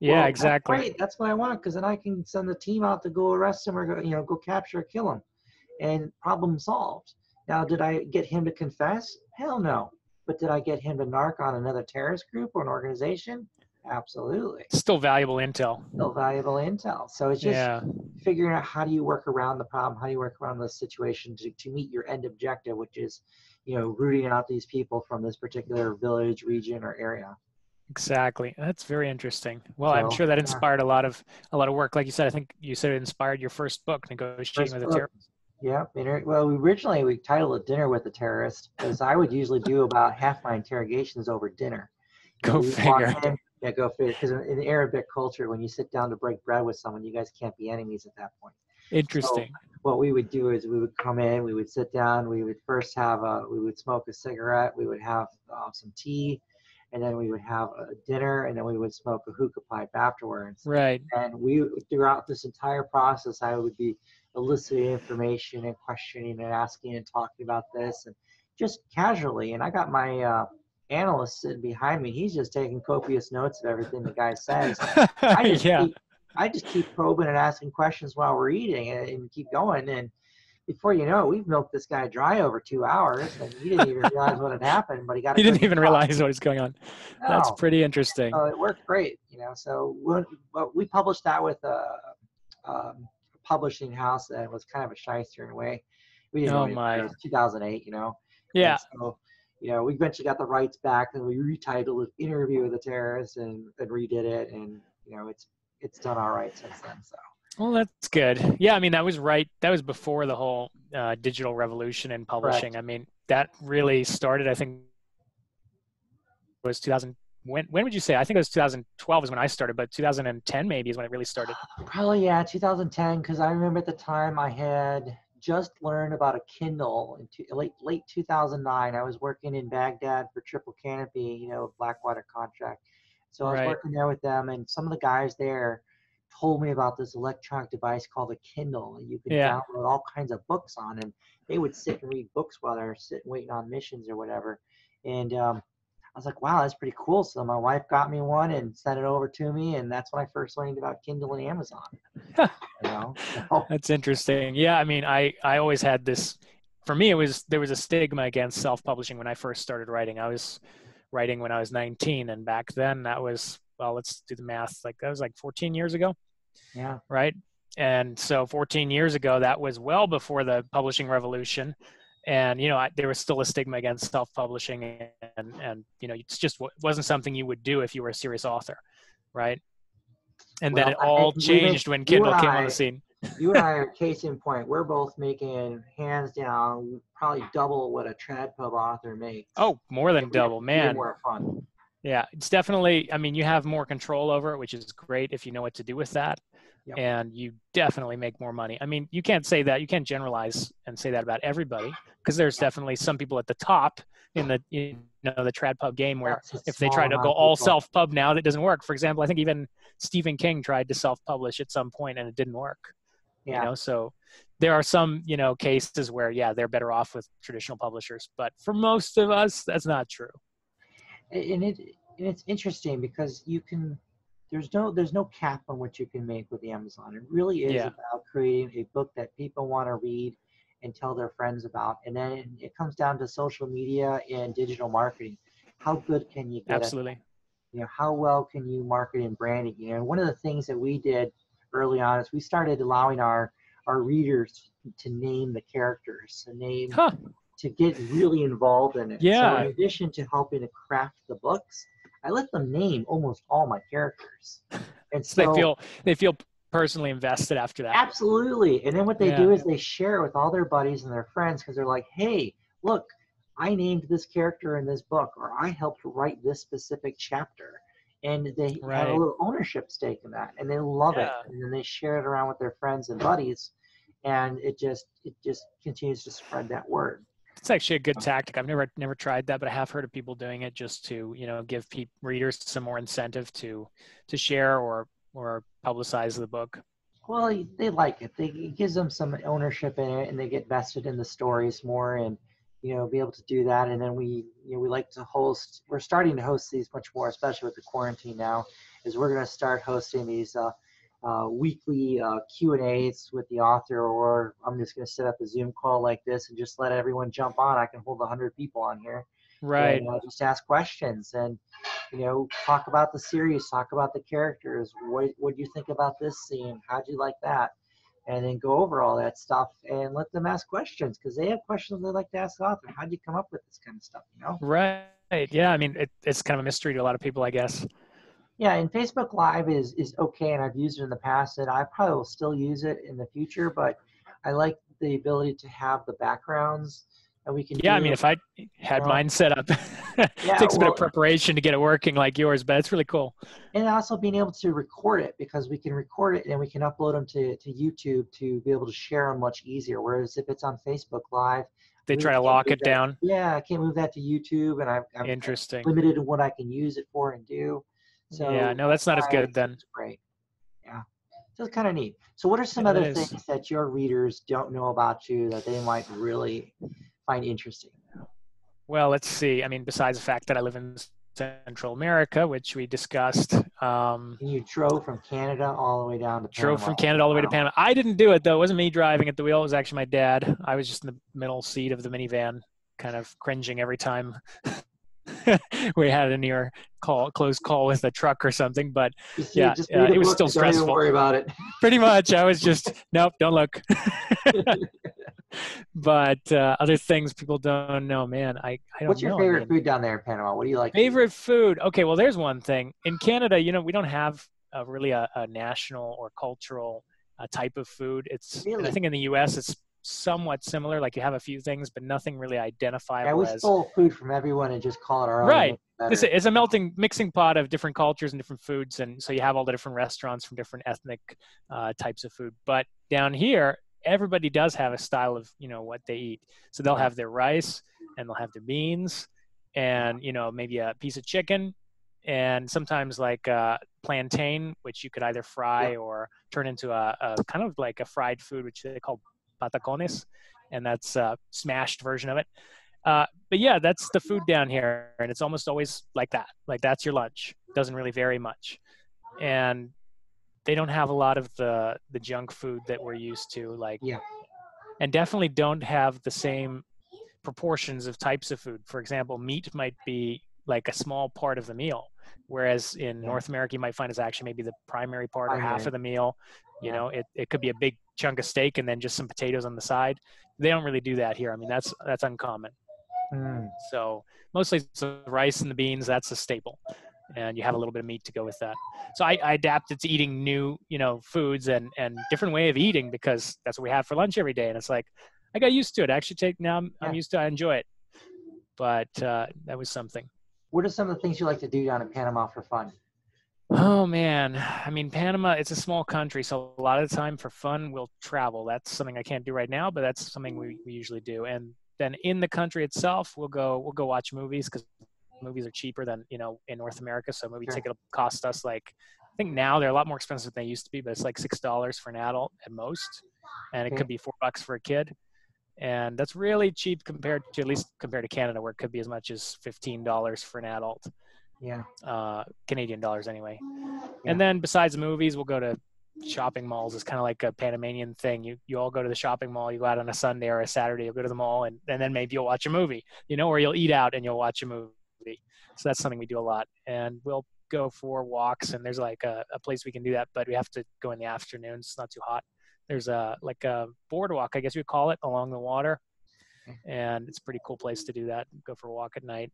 Yeah, Well, exactly. That's great. That's what I want because then I can send the team out to go arrest him or go, you know, go capture or kill him, and problem solved. Now, did I get him to confess? Hell no. But did I get him to narc on another terrorist group or an organization? Absolutely. Still valuable intel. Still valuable intel. So it's just Yeah. figuring out how do you work around the problem, how do you work around the situation to, to meet your end objective, which is, you know, rooting out these people from this particular village, region, or area. Exactly. That's very interesting. Well, I'm sure that yeah. inspired a lot of a lot of work. Like you said, I think you said it inspired your first book, Negotiating First with a. Terrorist. Yeah. inter- Well, originally we titled it Dinner with the Terrorist because I would usually do about half my interrogations over dinner. Go we would walk figure. in- yeah, go figure. Because in, Arabic culture, when you sit down to break bread with someone, you guys can't be enemies at that point. Interesting. What we would do is we would come in, we would sit down, we would first have a, we would smoke a cigarette, we would have uh, some tea, and then we would have a dinner, and then we would smoke a hookah pipe afterwards. right. And we, throughout this entire process, I would be eliciting information and questioning and asking and talking about this and just casually. And I got my uh, analyst sitting behind me. He's just taking copious notes of everything the guy says. I just yeah. keep, I just keep probing and asking questions while we're eating and, and keep going. And before you know it, we've milked this guy dry over two hours, and he didn't even realize what had happened. But he got. He didn't even realize was going on. That's pretty interesting. So it worked great, you know. So well, we published that with a, um, publishing house that was kind of a shyster in a way. We didn't Oh, know my. It was 2008, you know. Yeah. And so, you know, we eventually got the rights back, and we retitled it "Interview with the Terrorist" and, and redid it, and you know, it's it's done all right since then. So Well, that's good. Yeah, I mean that was right. That was before the whole uh, digital revolution in publishing. I mean that really started. I think was 2000. When when would you say? I think it was 2012 is when I started, but 2010 maybe is when it really started. probably yeah, 2010, because I remember at the time I had just learned about a Kindle in two, late late 2009. I was working in Baghdad for Triple Canopy, you know, Blackwater contract. So I was Right. working there with them, and some of the guys there told me about this electronic device called a Kindle, and you could Yeah. download all kinds of books on, and they would sit and read books while they're sitting waiting on missions or whatever. And um, was like, wow, that's pretty cool. So my wife got me one and sent it over to me, and that's when I first learned about Kindle and Amazon. you know, so, That's interesting. Yeah, I mean, I I always had this. For me, it was there was a stigma against self-publishing when I first started writing. I was writing when I was 19, and back then that was well, let's do the math. Like that was like 14 years ago, yeah, right? And so 14 years ago, that was well before the publishing revolution. And you know I, there was still a stigma against self-publishing and and you know it's just w- wasn't something you would do if you were a serious author right and then it all changed when kindle came on the scene you and I are case in point. We're both making hands down probably double what a trad pub author makes. oh more than double man More fun. Yeah, it's definitely. I mean, you have more control over it, which is great if you know what to do with that, Yep. and you definitely make more money. I mean, you can't say that. You can't generalize and say that about everybody, because there's definitely some people at the top in the you know the trad pub game where if they try to go all self pub now, that doesn't work. For example, I think even Stephen King tried to self publish at some point and it didn't work. Yeah. You know, so there are some you know cases where yeah they're better off with traditional publishers, but for most of us that's not true. and it and it's interesting because you can there's no there's no cap on what you can make with Amazon. It really is Yeah. about creating a book that people want to read and tell their friends about. And then it, comes down to social media and digital marketing. How good can you get at Absolutely. you know how well can you market and branding you know one of the things that we did early on is we started allowing our our readers to name the characters to name Huh. to get really involved in it Yeah. so in addition to helping to craft the books i let them name almost all my characters and So they feel they feel personally invested after that. Absolutely. And then what they Yeah. do is they share it with all their buddies and their friends because they're like, hey, look, I named this character in this book, or I helped write this specific chapter. And they have a little ownership stake in that and they love Yeah. it. And then they share it around with their friends and buddies. And it just it just continues to spread that word. It's actually a good tactic. I've never never tried that, but I have heard of people doing it just to you know give peop readers some more incentive to to share or or publicize the book. Well, they like it. They, it gives them some ownership in it, and they get vested in the stories more, and you know, be able to do that. And then we, you know, we like to host. We're starting to host these much more, especially with the quarantine now. Is we're going to start hosting these uh, uh, weekly uh, Q and A's with the author, or I'm just going to set up a Zoom call like this and just let everyone jump on. I can hold 100 people on here, Right. and uh, just ask questions and you know talk about the series talk about the characters what what do you think about this scene how'd you like that and then go over all that stuff and let them ask questions because they have questions they like to ask the author how'd you come up with this kind of stuff you know Right. Yeah. I mean, it, it's kind of a mystery to a lot of people, I guess. Yeah and facebook live is is okay and i've used it in the past and i probably will still use it in the future but i like the ability to have the backgrounds and we can Yeah. I mean, if I had Well, mine set up, yeah, takes a bit of preparation to get it working like yours, but it's really cool. and also being able to record it because we can record it and we can upload them to, to YouTube to be able to share them much easier. Whereas if it's on Facebook Live, They try to lock it that- down. Yeah, I can't move that to YouTube, and I've, I'm Interesting. limited in what I can use it for and do. So yeah. No, that's not as good then. Great. Yeah, so it's kind of neat. So, what are some Yeah, other things that your readers don't know about you that they might really find interesting? Well, let's see. I mean, besides the fact that I live in Central America, which we discussed, um, you drove from Canada all the way down to drove from Canada all the way to Panama. I didn't do it though. It wasn't me driving at the wheel. It was actually my dad. I was just in the middle seat of the minivan, kind of cringing every time we had a near call, close call with a truck or something. But yeah, uh, it was still and Don't worry about it. pretty much, I was just nope, don't look. but uh, other things people don't know, man. I I don't What's your know. Favorite mean- food down there in Panama? What do you like? Favorite food? Okay, well, there's one thing. In Canada, you know, we don't have a, really a, a national or cultural uh, type of food. It's, and I think in the U.S. it's somewhat similar. Like you have a few things, but nothing really Yeah, identifiable we as. stole food from everyone and just call it our own. Right. It's a, it's a melting, mixing pot of different cultures and different foods, and so you have all the different restaurants from different ethnic uh, types of food. But down here, everybody does have a style of you know what they eat. So they'll have their rice, and they'll have their beans, and you know maybe a piece of chicken, and sometimes like uh, plantain, which you could either fry Yeah. or turn into a, a kind of like a fried food, which they call patacones, and that's a smashed version of it. Uh, but yeah, that's the food down here, and it's almost always like that. Like that's your lunch. Doesn't really vary much, and they don't have a lot of the the junk food that we're used to. Like Yeah. and definitely don't have the same proportions of types of food. For example, meat might be like a small part of the meal, whereas in Yeah. North America you might find it's actually maybe the primary part or half of the meal. You Yeah. know, it, it could be a big chunk of steak and then just some potatoes on the side. they don't really do that here. I mean, that's that's uncommon. Mm, So mostly it's the rice and the beans. That's a staple, and you have a little bit of meat to go with that. So I, I adapted to eating new, you know, foods and and different way of eating because that's what we have for lunch every day. And it's like I got used to it. I actually take now I'm, I'm used to. I enjoy it. But uh, that was something. What are some of the things you like to do down in Panama for fun? Oh man, I mean Panama. It's a small country, so a lot of the time for fun we'll travel. That's something I can't do right now, but that's something we, we usually do. And then in the country itself, we'll go we'll go watch movies because movies are cheaper than you know in North America. So a movie Sure. ticket will cost us like I think now they're a lot more expensive than they used to be, but it's like six dollars for an adult at most, and it Okay. could be four bucks for a kid. And that's really cheap compared to at least compared to Canada, where it could be as much as fifteen dollars for an adult Yeah. uh, Canadian dollars anyway. Yeah. And then besides movies, we'll go to shopping malls. It's kind of like a Panamanian thing. You you all go to the shopping mall. You go out on a Sunday or a Saturday. You'll go to the mall, and, and then maybe you'll watch a movie. You know, or you'll eat out and you'll watch a movie. So that's something we do a lot. And we'll go for walks. And there's like a, a place we can do that, but we have to go in the afternoons. It's not too hot. There's a like a boardwalk, I guess you would call it, along the water. And it's a pretty cool place to do that. Go for a walk at night.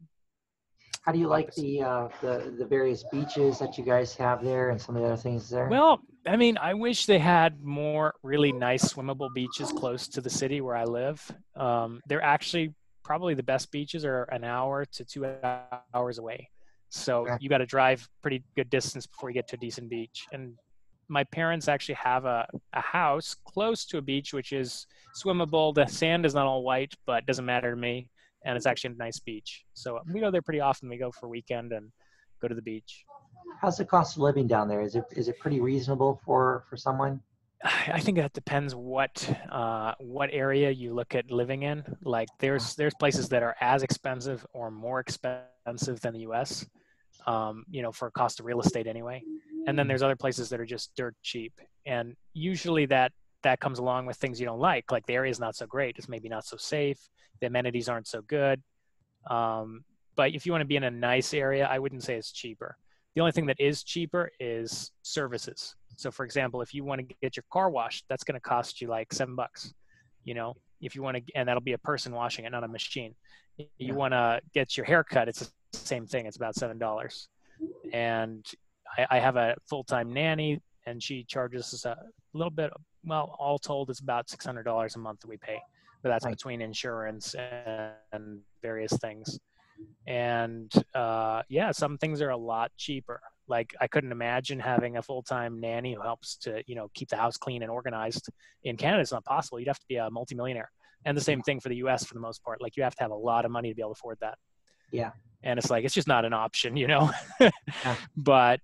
How do you like the uh, the the various beaches that you guys have there and some of the other things there? Well, I mean, I wish they had more really nice swimmable beaches close to the city where I live. Um, they're actually probably the best beaches are an hour to two hours away. So Okay. you got to drive pretty good distance before you get to a decent beach. And my parents actually have a, a house close to a beach, which is swimmable. The sand is not all white, but it doesn't matter to me. And it's actually a nice beach. So we go there pretty often. We go for a weekend and go to the beach. How's the cost of living down there? Is it is it pretty reasonable for for someone? I think that depends what uh, what area you look at living in. Like there's there's places that are as expensive or more expensive than the U.S. Um, you know, for cost of real estate anyway. And then there's other places that are just dirt cheap. And usually that that comes along with things you don't like. Like the area is not so great. It's maybe not so safe. The amenities aren't so good. Um, but if you want to be in a nice area, I wouldn't say it's cheaper. The only thing that is cheaper is services. So, for example, if you want to get your car washed, that's going to cost you like seven bucks. You know, if you want to, and that'll be a person washing it, not a machine. You want to get your hair cut, it's the same thing. It's about seven dollars. And I, I have a full-time nanny, and she charges us a little bit. Well, all told, it's about six hundred dollars a month that we pay, but that's Right. between insurance and, various things. And uh, yeah, some things are a lot cheaper. Like I couldn't imagine having a full-time nanny who helps to, you know, keep the house clean and organized. In Canada, it's not possible. You'd have to be a multimillionaire. And the same thing for the U.S. for the most part. Like you have to have a lot of money to be able to afford that. Yeah. And it's like it's just not an option, you know. yeah. But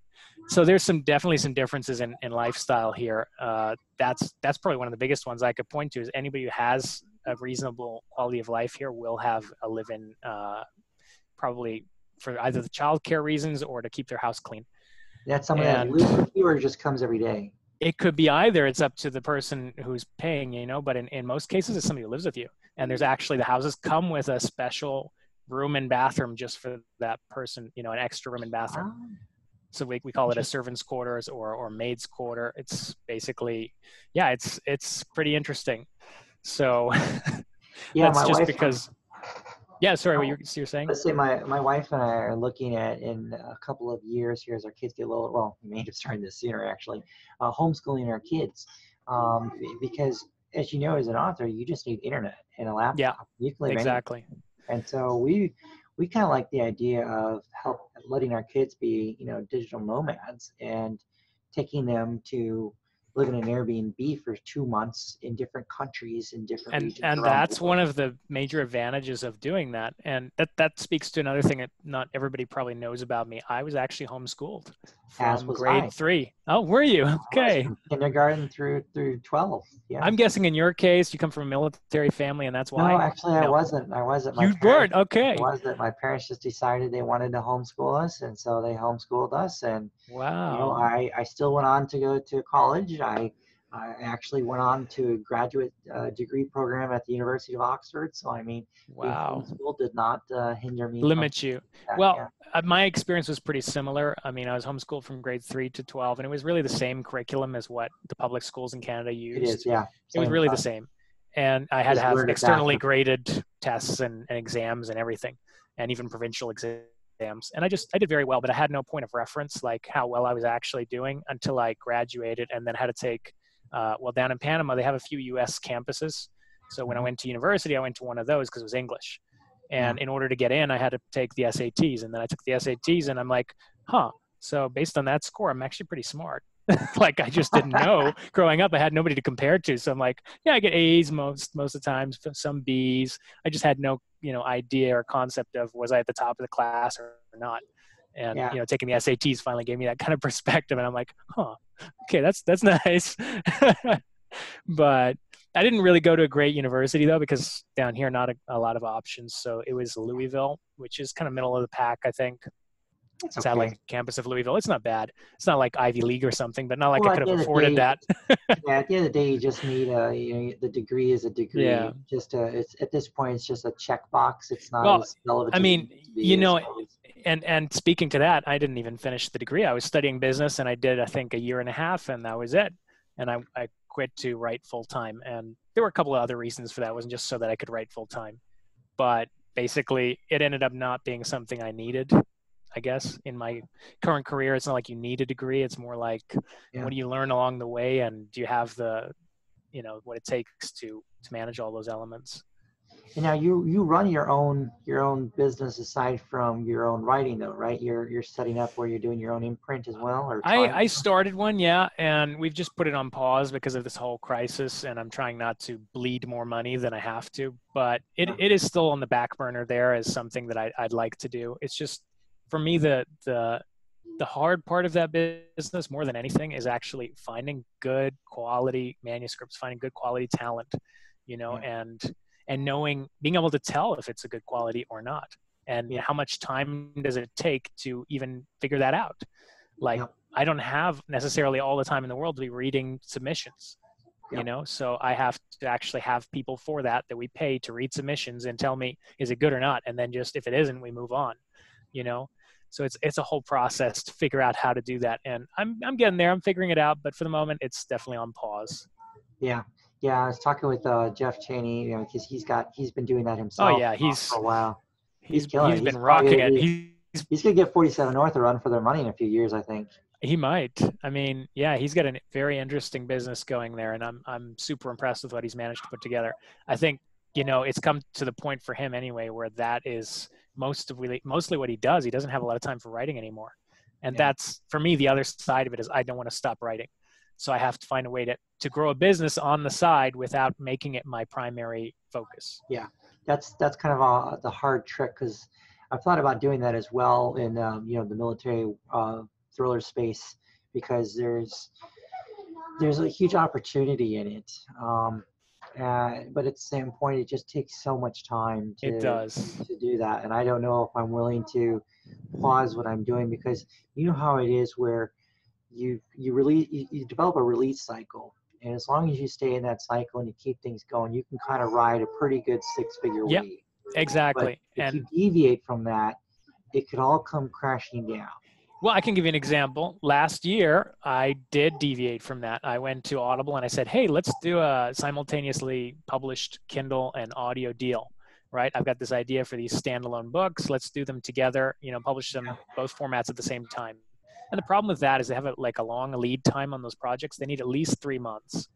so there's some definitely some differences in, in lifestyle here. Uh, that's that's probably one of the biggest ones I could point to is anybody who has a reasonable quality of life here will have a live-in uh, probably for either the childcare reasons or to keep their house clean. That's that And- lives with you or just comes every day. It could be either. It's up to the person who's paying, you know. But in, in most cases, it's somebody who lives with you. And there's actually the houses come with a special room and bathroom just for that person, you know, an extra room and bathroom. Ah, so we, we call it a servant's quarters or or maid's quarter it's basically yeah it's it's pretty interesting so yeah, that's my just wife. because yeah sorry what you're, you're saying Let's say my, my wife and I are looking at in a couple of years here as our kids get a little well, we may up starting this sooner actually, uh, homeschooling our kids. Um, because as you know, as an author, you just need internet and a laptop. Yeah, You can live anywhere. exactly And so we we kind of like the idea of help letting our kids be, you know, digital nomads and taking them to live in an Airbnb for two months in different countries in different and regions. and that's one of the major advantages of doing that and that that speaks to another thing that not everybody probably knows about me i was actually homeschooled As was grade I. three. Oh, were you okay kindergarten through through twelve. Yeah. i'm guessing in your case you come from a military family and that's why no, actually, I No. wasn't. I wasn't. My you parents- weren't okay It was that my parents just decided they wanted to homeschool us, and so they homeschooled us. And wow you know, I I still went on to go to college. I I actually went on to a graduate uh, degree program at the University of Oxford. So I mean, wow homeschooled did not uh, hinder me. limit you that, well yeah. uh, my experience was pretty similar. I mean, I was homeschooled from grade three to 12, and it was really the same curriculum as what the public schools in Canada used. is. Yeah. It was same really the same. and I had to have externally graded tests and, and exams and everything, and even provincial exams. And I just I did very well, but I had no point of reference like how well I was actually doing until I graduated, and then had to take. Uh, well, down in Panama, they have a few U.S. campuses. So when I Mhm. went to university, I went to one of those because it was English. And in order to get in, I had to take the SATs, and then I took the SATs, and I'm like, huh. So based on that score, I'm actually pretty smart. like I just didn't know growing up. I had nobody to compare to, so I'm like, yeah, I get A's most most of the times, some B's. I just had no you know idea or concept of was I at the top of the class or not. And Yeah. you know, taking the SATs finally gave me that kind of perspective, and I'm like, huh, okay, that's that's nice. but I didn't really go to a great university though, because down here not a, a lot of options. So it was Louisville, which is kind of middle of the pack, I think It's satellite campus of Louisville. It's not bad. It's not like Ivy League or something, but not like Well, I could have end of the afforded day, that. Yeah, at the end of the day, you just need a, you know, the degree is a degree. Yeah. Just a, it's at this point, it's just a checkbox. It's not Well, as relevant. I mean, used to be, you know. And and speaking to that, I didn't even finish the degree. I was studying business, and I did I think a year and a half, and that was it. And I I quit to write full time. And there were a couple of other reasons for that. It wasn't just so that I could write full time, but basically, it ended up not being something I needed. I guess in my current career, it's not like you need a degree. It's more like Yeah. what do you learn along the way, and do you have the, you know, what it takes to to manage all those elements. And now you you run your own your own business aside from your own writing though, right? You're you're setting up where you're doing your own imprint as well, or I, I started one, yeah, and we've just put it on pause because of this whole crisis, and I'm trying not to bleed more money than I have to. But it, Yeah. it is still on the back burner there as something that I, I'd like to do. It's just for me the the the hard part of that business more than anything is actually finding good quality manuscripts, finding good quality talent, you know, and and knowing being able to tell if it's a good quality or not, and Yeah. how much time does it take to even figure that out. Like Yep. I don't have necessarily all the time in the world to be reading submissions, you know. So I have to actually have people for that that we pay to read submissions and tell me is it good or not, and then just if it isn't, we move on, you know. So it's it's a whole process to figure out how to do that, and I'm I'm getting there. I'm figuring it out, but for the moment, it's definitely on pause. Yeah, yeah. I was talking with uh, Jeff Chaney, you know, because he's got he's been doing that himself. Oh yeah, he's for a while. he's killing he's it. been He's rocking it. be- He's He's gonna give 47 North a run for their money in a few years, I think. He might. I mean, yeah, he's got a very interesting business going there, and I'm I'm super impressed with what he's managed to put together. I think you know it's come to the point for him anyway where that is most of really mostly what he does. He doesn't have a lot of time for writing anymore, and Yeah. that's for me the other side of it is I don't want to stop writing, so I have to find a way to to grow a business on the side without making it my primary focus. Yeah, that's that's kind of uh, the hard trick because I've thought about doing that as well in um, you know the military uh, thriller space because there's there's a huge opportunity in it. Um, uh, but at the same point, it just takes so much time to, It does. to do that. And I don't know if I'm willing to pause what I'm doing because you know how it is where you you release you, you develop a release cycle. And as long as you stay in that cycle and you keep things going, you can kind of ride a pretty good six figure Yep. wave. Exactly, If and you deviate from that, it could all come crashing down. Well, I can give you an example. Last year, I did deviate from that. I went to Audible and I said, "Hey, let's do a simultaneously published Kindle and audio deal." Right? I've got this idea for these standalone books. Let's do them together. You know, publish them both formats at the same time. And the problem with that is they have a, like a long lead time on those projects. They need at least three months,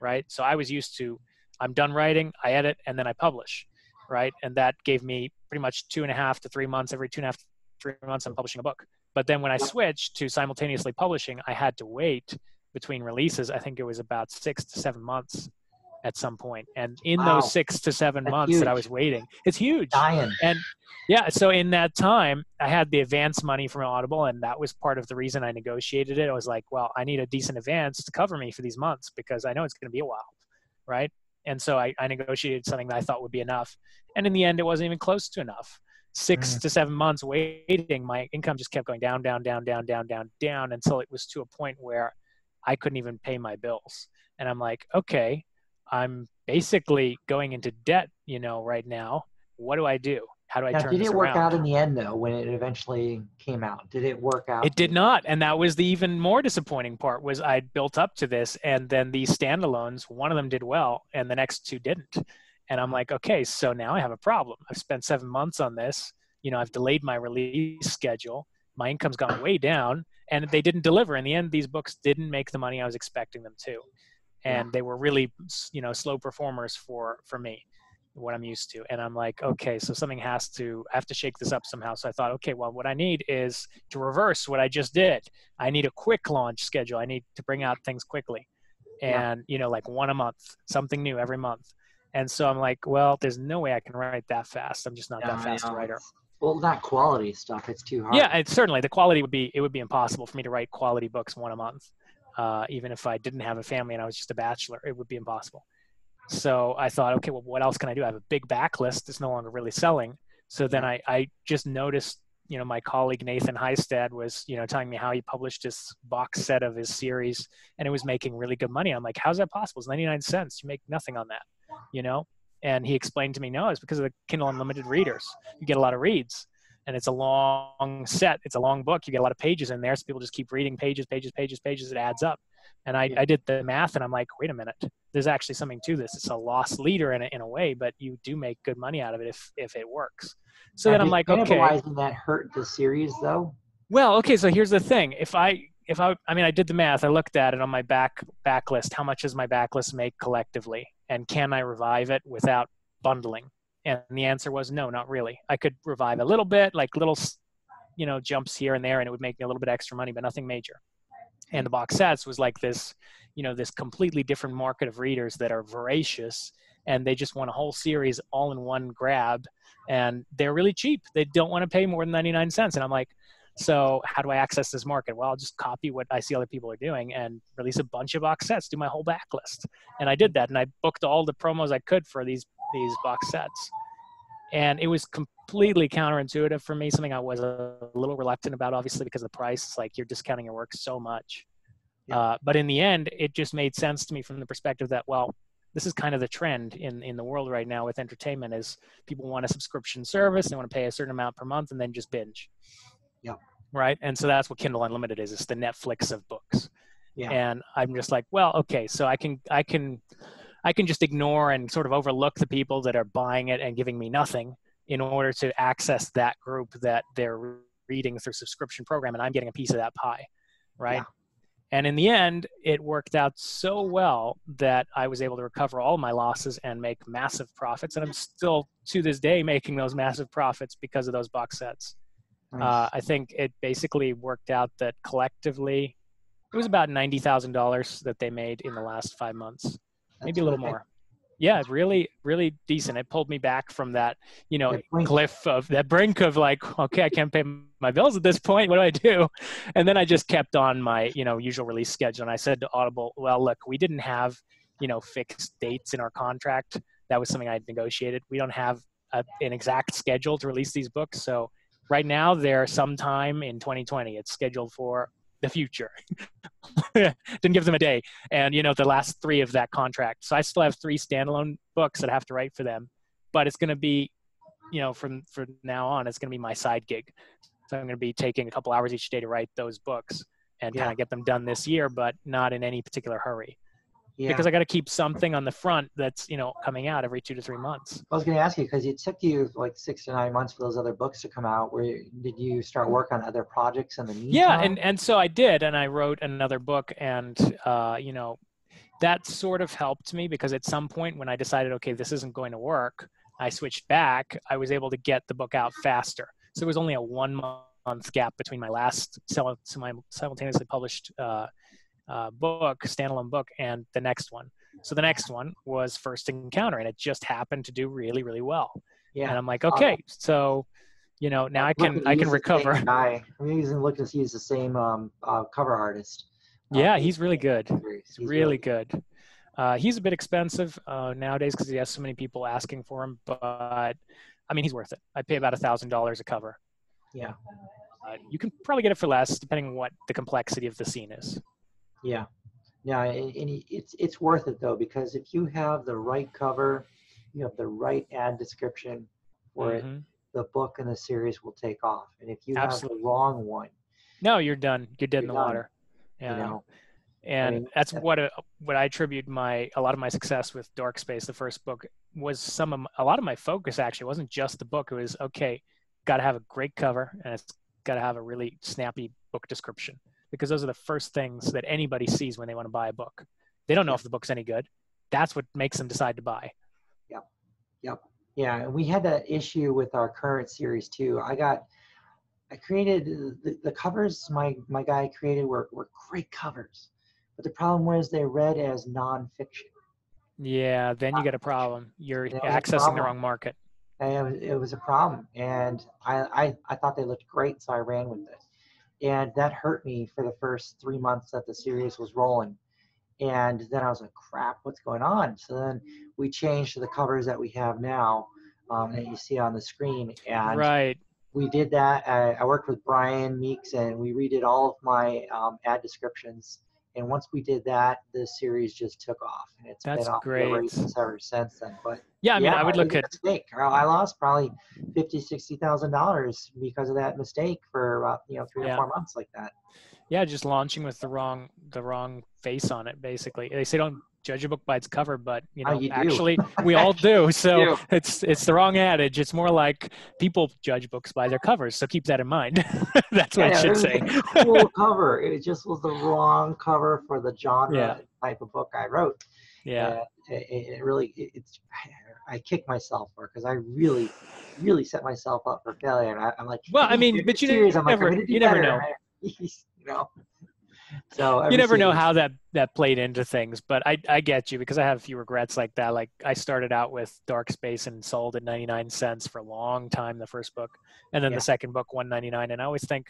right? So I was used to, I'm done writing, I edit, and then I publish, right? And that gave me pretty much two and a half to three months. Every two and a half, three months, I'm publishing a book. But then when I switched to simultaneously publishing, I had to wait between releases. I think it was about six to seven months at some point. And in Wow. those six to seven That's months that I was waiting, it's huge. Dying. And yeah, so in that time, I had the advance money from Audible, and that was part of the reason I negotiated it. I was like, well, I need a decent advance to cover me for these months because I know it's going to be a while, right? And so I, I negotiated something that I thought would be enough. And in the end, it wasn't even close to enough. Six Mm. to seven months waiting, my income just kept going down, down, down, down, down, down, down until it was to a point where I couldn't even pay my bills. And I'm like, okay, I'm basically going into debt, you know, right now. What do I do? how do I now, turn did this it work around? out in the end though when it eventually came out? Did it work out? It did not, and that was the even more disappointing part. Was I built up to this, and then these standalones, one of them did well, and the next two didn't. And I'm like, okay, so now I have a problem. I've spent seven months on this. You know, I've delayed my release schedule. My income's gone way down, and they didn't deliver. In the end, these books didn't make the money I was expecting them to, and Yeah. they were really, you know, slow performers for for me what I'm used to. And I'm like, okay, so something has to, I have to shake this up somehow. So I thought, okay, well, what I need is to reverse what I just did. I need a quick launch schedule. I need to bring out things quickly. Yeah. And, you know, like one a month, something new every month. And so I'm like, well, there's no way I can write that fast. I'm just not Yeah, that fast a writer. Well, not quality stuff. It's too hard. Yeah, it's certainly the quality would be it would be impossible for me to write quality books one a month. Uh, even if I didn't have a family and I was just a bachelor, it would be impossible. So I thought, okay, well, what else can I do? I have a big backlist that's no longer really selling. So then I, I just noticed, you know, my colleague Nathan Hystad was, you know, telling me how he published this box set of his series and it was making really good money. I'm like, how's that possible? It's 99 cents. You make nothing on that, you know? And he explained to me, no, it's because of the Kindle Unlimited readers. You get a lot of reads and it's a long set. It's a long book. You get a lot of pages in there. So people just keep reading pages, pages, pages, pages. It adds up. And I. I did the math and I'm like, wait a minute, there's actually something to this. It's a loss leader in a, in a way, but you do make good money out of it if, if it works. So Now, then I'm like, okay, cannibalizing that hurt the series though? well, okay. So here's the thing. If I, if I, I mean, I did the math. I looked at it on my back backlist. How much does my backlist make collectively? And can I revive it without bundling? And the answer was no, not really. I could revive a little bit, like little, you know, jumps here and there, and it would make me a little bit extra money, but nothing major. And the box sets was like this, you know, this completely different market of readers that are voracious and they just want a whole series all in one grab and they're really cheap. They don't want to pay more than 99 cents. And I'm like, so how do I access this market? Well, I'll just copy what I see other people are doing and release a bunch of box sets, do my whole backlist. And I did that and I booked all the promos I could for these these box sets. And it was completely counterintuitive for me, something I was a little reluctant about, obviously, because of the price. It's like you're discounting your work so much. Yeah. Uh, but in the end, it just made sense to me from the perspective that, well, this is kind of the trend in, in the world right now with entertainment is people want a subscription service, they want to pay a certain amount per month and then just binge. Yeah. Right. And so that's what Kindle Unlimited is. It's the Netflix of books Yeah. and i'm just like well okay so i can i can i can just ignore and sort of overlook the people that are buying it and giving me nothing in order to access that group that they're reading through subscription program and i'm getting a piece of that pie right? Yeah. and in the end it worked out so well that i was able to recover all my losses and make massive profits and i'm still to this day making those massive profits because of those box sets. Uh, I think it basically worked out that collectively, it was about ninety thousand dollars that they made in the last five months, maybe a little more. Yeah, really, really decent. It pulled me back from that, you know, cliff of that brink of like, okay, I can't pay my bills at this point. What do I do? And then I just kept on my, you know, usual release schedule. And I said to Audible, well, look, we didn't have, you know, fixed dates in our contract. That was something I'd negotiated. We don't have a, an exact schedule to release these books. So right now they're sometime in 2020. It's scheduled for the future. Didn't give them a day. And you know, the last three of that contract. So I still have three standalone books that I have to write for them. But it's gonna be, you know, from from now on, it's gonna be my side gig. So I'm gonna be taking a couple hours each day to write those books and Yeah. kind of get them done this year, but not in any particular hurry. Yeah. Because I gotta keep something on the front that's, you know, coming out every two to three months. I was going to ask you because it took you like six to nine months for those other books to come out. Where did you start work on other projects in the meantime? yeah and and so i did and i wrote another book and uh you know that sort of helped me because at some point when i decided okay this isn't going to work i switched back i was able to get the book out faster so it was only a one month gap between my last simultaneously published uh, uh, book standalone book and the next one so the next one was first encounter and it just happened to do really really well yeah. and i'm like okay so you know now i can i can recover Guy. I'm using look to see he's the same um, uh, cover artist. Uh, Yeah, he's really good. He's He's really good. Uh, he's a bit expensive uh, nowadays because he has so many people asking for him, but I mean, he's worth it. I pay about a thousand dollars a cover. Yeah. Uh, you can probably get it for less, depending on what the complexity of the scene is. Yeah, yeah, and, it's it's worth it though because if you have the right cover, you have the right ad description for it, Mhm. the book and the series will take off. And if you Absolutely. have the wrong one, No, you're done. You're dead in You're the done, water. Yeah. you know, and mean, that's that- what a, what I attribute my a lot of my success with Dark Space, the first book, was some of my, a lot of my focus actually wasn't just the book. It was okay, got to have a great cover and it's got to have a really snappy book description because those are the first things that anybody sees when they want to buy a book. They don't know if the book's any good. That's what makes them decide to buy. Yep. Yep. Yeah, and we had that issue with our current series too. I got, I created the, the covers. My my guy created were were great covers, but the problem was they read as nonfiction, Yeah, then you get a problem. You're Yeah, that's a accessing the wrong market. and it was, it was a problem. And I, I I thought they looked great, so I ran with it, and that hurt me for the first three months that the series was rolling. And then I was like, crap, what's going on? So then we changed to the covers that we have now um, that you see on the screen. And Right. we did that. I, I worked with Brian Meeks and we redid all of my um, ad descriptions. And once we did that, the series just took off. And it's That's been off great. races ever since then. But Yeah, I mean, yeah, I would it look at mistake. I lost probably fifty, sixty thousand dollars because of that mistake for about you know three Yeah. or four months like that. yeah, just launching with the wrong the wrong face on it. Basically, they say don't judge a book by its cover, but you Oh, know, you actually, we all do. So it's it's the wrong adage. It's more like people judge books by their covers. So keep that in mind. That's what Yeah, I should say. cool cover. It just was the wrong cover for the genre Yeah. type of book I wrote. yeah, And it, it really it, it's I kick myself for because I really really set myself up for failure and I, I'm like Well, I mean, but you serious." never- like, I'm gonna do you never know. you know so you never know how that that played into things. But I I get you because I have a few regrets like that. Like I started out with Dark Space and sold at 99 cents for a long time the first book, and then Yeah. the second book 199. And I always think,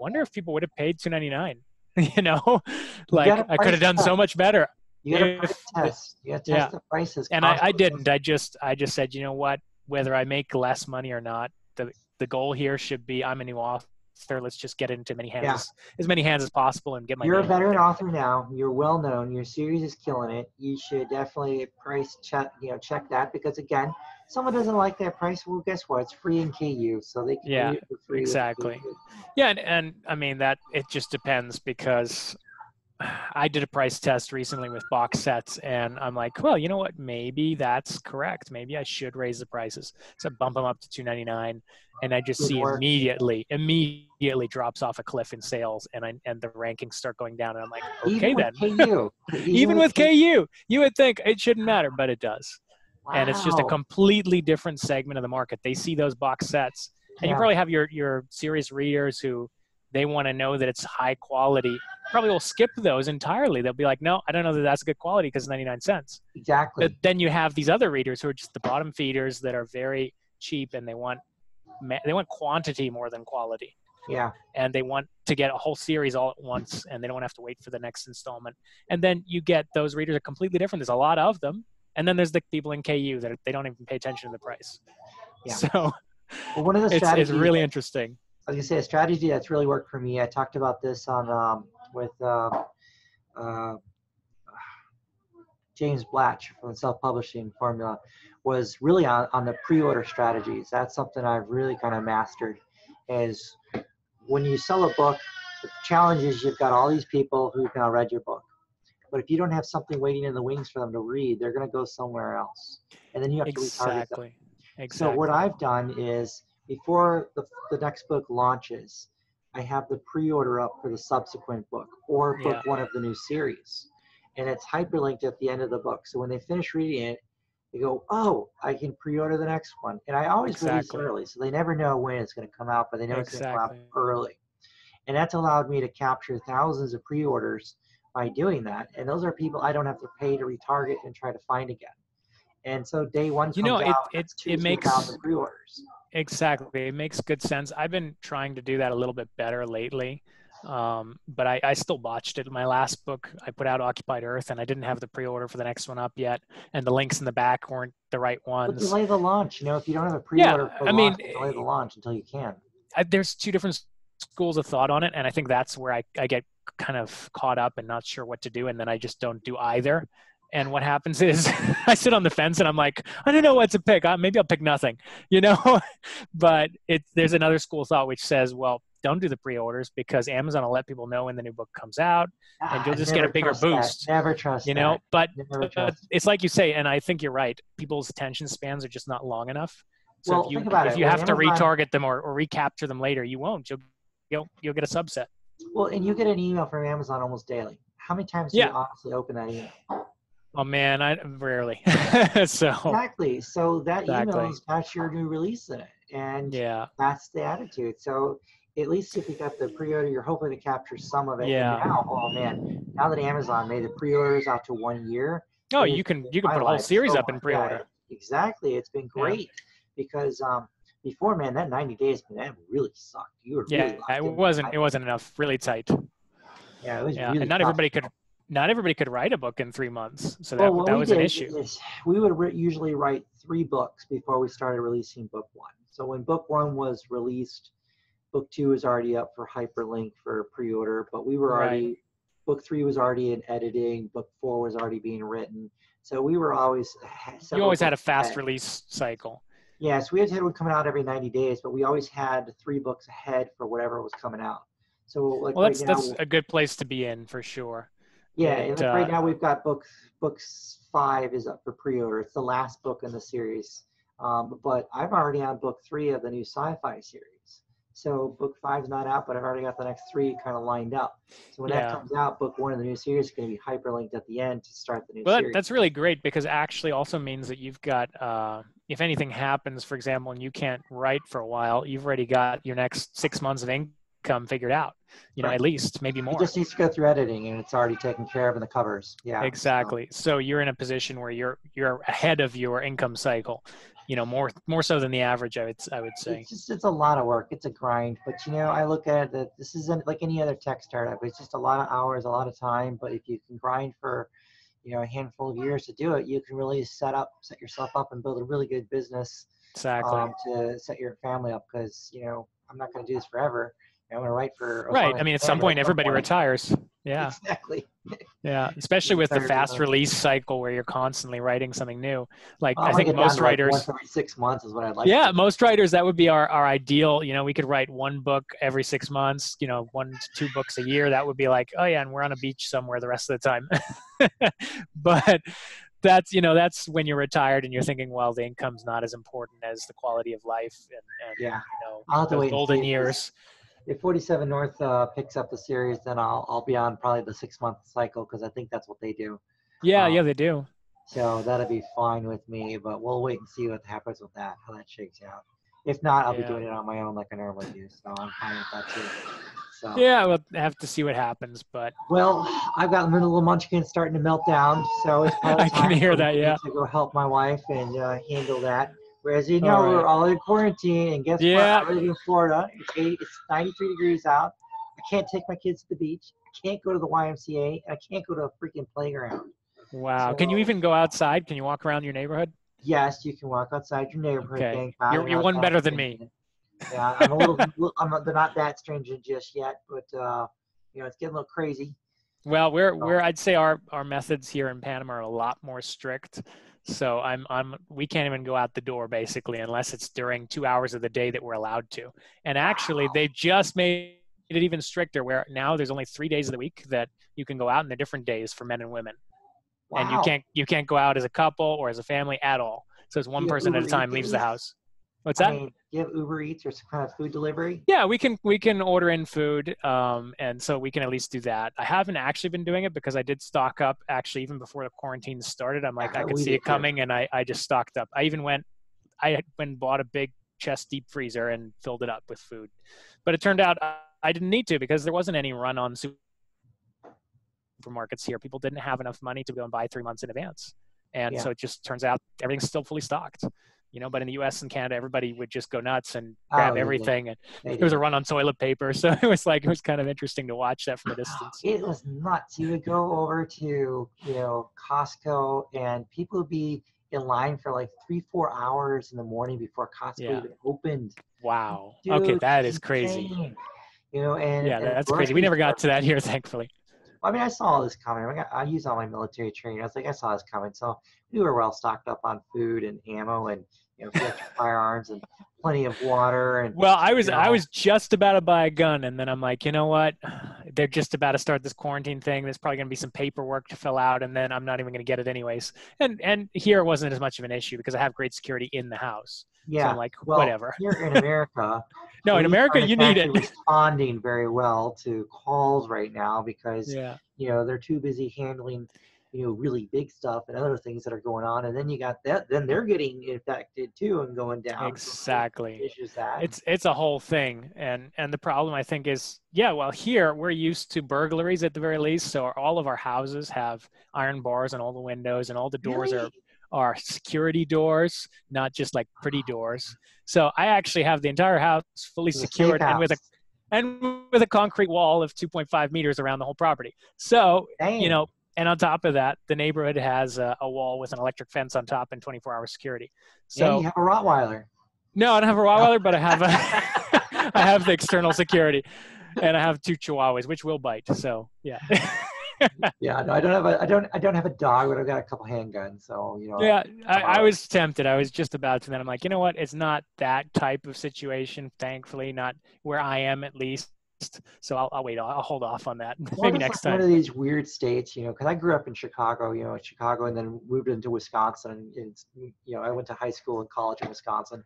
wonder if people would have paid 299. you know, like gotta I could have done so much better. you gotta test you gotta test yeah. the prices and I, I didn't. I just I just said, you know what? Whether I make less money or not, the the goal here should be I'm a new author. Let's just get into many hands, Yeah. as, many hands as possible, and get my. You're a veteran author now. You're well known. Your series is killing it. You should definitely price check, you know, check that because again, someone doesn't like that price. Well, guess what? It's free in KU, so they can Yeah, read it for free. exactly. Yeah, and, and I mean that it just depends because I did a price test recently with box sets, and I'm like, well, you know what? Maybe that's correct. Maybe I should raise the prices. So I bump them up to 2.99, and I just Good see work. immediately, immediately drops off a cliff in sales, and I and the rankings start going down, and I'm like, okay Even then. with KU. Even with KU, you would think it shouldn't matter, but it does, and it's just a completely different segment of the market. They see those box sets and you probably have your your serious readers who they want to know that it's high quality probably will skip those entirely they'll be like no i don't know that that's good quality because 99 cents exactly. but then you have these other readers who are just the bottom feeders that are very cheap and they want they want quantity more than quality yeah. and they want to get a whole series all at once and they don't have to wait for the next installment and then you get those readers are completely different there's a lot of them and then there's the people in ku that they don't even pay attention to the price Yeah. so Well, one of the it's, strategies. it's really interesting I was gonna say a strategy that's really worked for me. I talked about this on um, with uh, uh, James Blatch from the self-publishing formula. Was really on, on the pre-order strategies. That's something I've really kind of mastered. Is when you sell a book, the challenge is you've got all these people who've now read your book, but if you don't have something waiting in the wings for them to read, they're gonna go somewhere else, and then you have to retarget them. exactly exactly So what I've done is before the, the next book launches, I have the pre-order up for the subsequent book or book Yeah. one of the new series. And it's hyperlinked at the end of the book. So when they finish reading it, they go, oh, I can pre-order the next one. And I always Exactly. release early. So they never know when it's going to come out, but they know it's going to come out early. And that's allowed me to capture thousands of pre-orders by doing that. And those are people I don't have to pay to retarget and try to find again. And so day one You know, it- it- it makes- 3,000 pre-orders. Exactly. It makes good sense. I've been trying to do that a little bit better lately. Um, but I, I still botched it. My last book, I put out Occupied Earth, and I didn't have the pre-order for the next one up yet, and the links in the back weren't the right But ones. delay the launch. You know, if you don't have a pre-order for I launch, mean, delay the launch until you can. I, there's two different schools of thought on it, and I think that's where I, I get kind of caught up and not sure what to do, and then I just don't do either. And what happens is I sit on the fence and I'm like, I don't know what to pick. Uh, maybe I'll pick nothing, you know. but it there's another school of thought which says, well, don't do the pre-orders because Amazon will let people know when the new book comes out, and you'll Ah, just get a bigger trust that. boost. Never trust You know, that. but uh, it's like you say, and I think you're right. People's attention spans are just not long enough. So Well, if you think about if it. you have to retarget them or, or recapture them later, you won't. You'll you'll you'll get a subset. Well, and you get an email from Amazon almost daily. How many times do Yeah. you honestly open that email? Oh man, I rarely. so Exactly. So that Exactly. email's got your new release in it, and yeah, that's the attitude. So at least if you got the pre-order, you're hoping to capture some of it. Yeah. Now, oh man, now that Amazon made the pre-orders out to one year, no, it you can you can put a whole series so up in pre-order. exactly. It's been Yeah. great because um, before, man, that 90 days, man, that really sucked. You were Yeah, really it wasn't it wasn't enough. Really tight. Yeah, it was Yeah, really and not tough. everybody could not everybody could write a book in three months. So that Well, that was an issue. is we would re- usually write three books before we started releasing book one. So when book one was released, book two was already up for hyperlink for pre-order, but we were Right. already book three was already in editing, book four was already being written. So we were always You always had a fast ahead. release cycle. Yes, we had had one coming out every 90 days, but we always had three books ahead for whatever was coming out. So like Well, right that's now, that's a good place to be in for sure. Yeah, and like right uh, now we've got book books five is up for pre-order. It's the last book in the series, um, but I'm already on book three of the new sci-fi series. So book five's not out, but I've already got the next three kind of lined up. So when Yeah. that comes out, book one of the new series is going to be hyperlinked at the end to start the new Well, series. that's really great because actually also means that you've got, uh, if anything happens, for example, and you can't write for a while, you've already got your next six months of income figured out. You know, Right. at least maybe more it just needs to go through editing, and it's already taken care of in the covers. Yeah, Exactly. So you're in a position where you're you're ahead of your income cycle. You know, more more so than the average. I would I would say. It's just it's a lot of work. It's a grind, but you know I look at it that this isn't like any other tech startup. It's just a lot of hours, a lot of time. But if you can grind for, you know, a handful of years to do it, you can really set up, set yourself up, and build a really good business Exactly. um, to set your family up. Because you know I'm not going to do this forever. I'm going to write for right. I mean, at some point, everybody retires. Yeah. Exactly. Yeah. Especially with the fast release cycle where you're constantly writing something new. Like Well, I think most like, writers. once every six months is what I'd like. yeah most writers that would be our, our ideal you know we could write one book every six months you know one to two books a year that would be like oh yeah and we're on a beach somewhere the rest of the time but that's you know that's when you're retired and you're thinking well the income's not as important as the quality of life and, and Yeah. you know I'll have to those wait and see golden years if 47 North uh, picks up the series, then I'll I'll be on probably the six month cycle because I think that's what they do. yeah um, yeah they do So that'll be fine with me, but we'll wait and see what happens with that, how that shakes out. If not, I'll Yeah. be doing it on my own like I normally do. So I'm fine with that too. So yeah we'll have to see what happens but well, I've got little munchkin starting to melt down, so it's I can hear that, yeah. To go help my wife and uh, handle that. Whereas you know All we're all in quarantine, and guess Yeah. what? I live in Florida. It's, eight, it's 93 degrees out. I can't take my kids to the beach. I can't go to the YMCA. I can't go to a freaking playground. wow can you even go outside can you walk around your neighborhood Yes, you can walk outside your neighborhood. Okay. thank God. You're- you're one better than me. Yeah, I'm a little. I'm not, they're not that stringent just yet, but uh, you know, it's getting a little crazy. Well, we're So- we're I'd say our our methods here in Panama are a lot more strict. So I'm I'm we can't even go out the door basically unless it's during two hours of the day that we're allowed to. And actually, they just made it even stricter where now there's only three days of the week that you can go out, and they're different days for men and women. Wow. And you can't you can't go out as a couple or as a family at all. So it's one have person at a time Eats leaves the house. What's I that? mean, you have Uber Eats or some kind of food delivery. Yeah, we can we can order in food, um, and so we can at least do that. I haven't actually been doing it because I did stock up actually even before the quarantine started. I'm like I could see it coming, and I I just stocked up. I even went I had went bought a big chest deep freezer and filled it up with food, but it turned out I, I didn't need to because there wasn't any run on supermarkets here. People didn't have enough money to go and buy three months in advance, and Yeah. so it just turns out everything's still fully stocked. You know, but in the U.S. and Canada, everybody would just go nuts and Oh, grab did. everything, and it was a run on toilet paper, so it was like it was kind of interesting to watch that from a ah, distance. It was nuts. You would go over to you know Costco, and people would be in line for like three, four hours in the morning before Costco Yeah. even opened. Wow. okay, Dude, that it's is crazy. insane. You know, and Yeah, and that's crazy. We never got to that here, thankfully. I mean, I saw all this coming. I, got, I use all my military training. I was like, I saw this coming. So we were well stocked up on food and ammo and you know firearms and plenty of water and. Well, I was you I was just about to buy a gun, and then I'm like, you know what? They're just about to start this quarantine thing. There's probably going to be some paperwork to fill out, and then I'm not even going to get it anyways. And and here it wasn't as much of an issue because I have great security in the house. So Yeah. I'm like, well, whatever. Here in America, No, in America, you need it. Responding very well to calls right now because Yeah. you know they're too busy handling you know really big stuff and other things that are going on, and then you got that. Then they're getting infected too and going down. Exactly. Issues that. it's it's a whole thing and and the problem i think is yeah well here we're used to burglaries at the very least so all of our houses have iron bars on all the windows and all the doors are Really? are security doors not just like pretty ah. doors so i actually have the entire house fully It's a safe secured and with a and with a concrete wall of 2.5 meters around the whole property so Dang. you know and on top of that the neighborhood has a, a wall with an electric fence on top and 24 hour security so and you have a Rottweiler. no, I don't have a Rottweiler, but I have a I have the external security, and I have two Chihuahuas, which will bite. So yeah, Yeah, no, I don't have a, I don't, I don't have a dog, but I've got a couple handguns. So you know. yeah. I, I was tempted. I was just about to. Then I'm like, you know what? It's not that type of situation. Thankfully, not where I am at least. So I'll, I'll wait. I'll, I'll hold off on that. Maybe next time. One of these weird states, you know, because I grew up in Chicago, you know, Chicago, and then moved into Wisconsin. And you know, I went to high school and college in Wisconsin,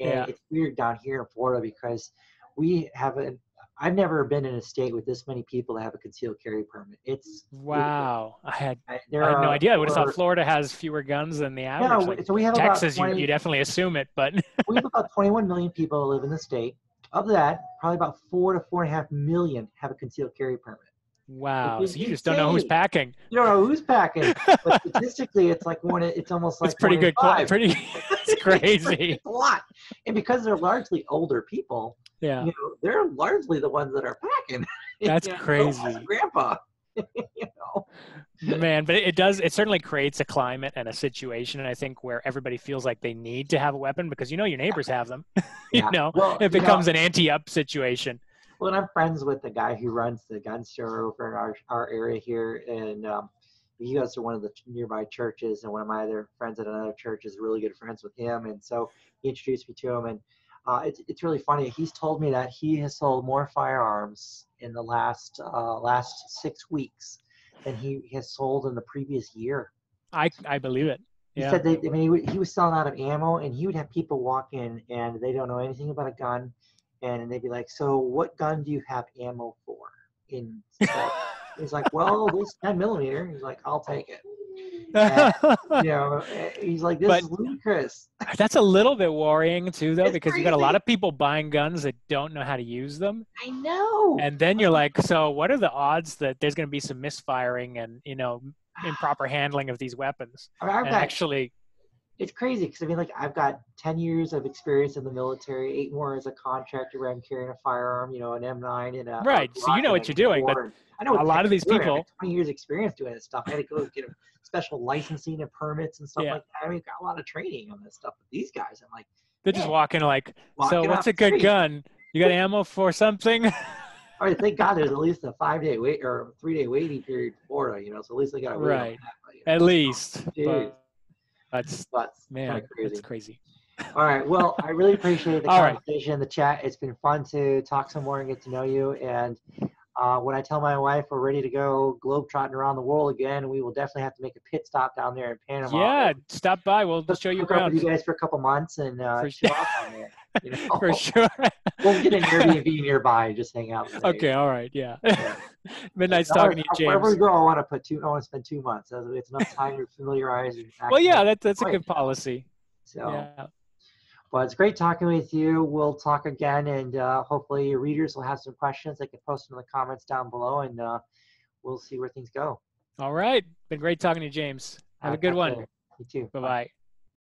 and Yeah. it's weird down here in Florida because we have a. I've never been in a state with this many people that have a concealed carry permit. It's Wow, I had I, I had no idea. I would have thought Florida has fewer guns than the average. like so we have Texas, about you, you definitely assume it, but we have about 21 million people who live in the state. Of that, probably about four to four and a half million have a concealed carry permit. wow. So you just don't know who's packing. You don't know who's packing, but statistically, it's like one. It's almost like it's pretty good. five. Pretty. it's crazy. It's a lot, and because they're largely older people, Yeah. you know, they're largely the ones that are packing. That's You know, crazy. Grandpa. you know. man but it, does it certainly creates a climate and a situation and i think where everybody feels like they need to have a weapon because you know your neighbors have them you Yeah. know Well, it you know, becomes an anti-up situation Well, and I'm friends with the guy who runs the gun store over in our, our area here, and um, he goes to one of the nearby churches, and one of my other friends at another church is really good friends with him, and so he introduced me to him, and uh, it's it's really funny. He's told me that he has sold more firearms in the last uh, last six weeks than he has sold in the previous year. i i believe it He yeah said that I mean he, he was selling out of ammo, and he would have people walk in and they don't know anything about a gun, and they'd be like, "So what gun do you have ammo for?" In he's like, "Well, this 10 millimeter." He's like, "I'll take it." You know, eh, he's like, "This But- is ludicrous." that's a little bit worrying too though It's because you got a lot of people buying guns that don't know how to use them I know. and then you're like so what are the odds that there's going to be some misfiring and you know improper handling of these weapons I mean, and got, actually it's crazy because I mean, like, I've got 10 years of experience in the military, eight more as a contractor where I'm carrying a firearm, you know, an M9 and a. a Right, so you know what you're doing, but I know a lot of these doing. People- 20 years experience doing this stuff. I had to go get a special licensing and permits and stuff Yeah. like that. I mean, got a lot of training on this stuff. But these guys, I'm like, they're just walking like so what's a good street. gun you got ammo for something All right, thank God there's at least a five day wait or three day waiting period for Florida, you know, so at least they got to wait Right. that. But, you know, at least but that's it's man crazy. it's crazy All right. Well, I really appreciate the conversation, conversation, the chat. It's been fun to talk some more and get to know you. And uh, when I tell my wife we're ready to go globetrotting around the world again, we will definitely have to make a pit stop down there in Panama. yeah stop by we'll Just show you hook up with around you guys for a couple months and uh, For sure. there. You know? for sure we'll get an Airbnb nearby and just hang out. for the day. okay all right yeah Yeah. nice talking to you Wherever we go, I want to put two. I want to spend two months. It's enough time to familiarize. well yeah that, that's a good policy So. yeah Well, it's great talking with you. We'll talk again, and uh, hopefully your readers will have some questions. They can post them in the comments down below, and uh, we'll see where things go. all right been great talking to you james have Uh, a good one later. You too. bye bye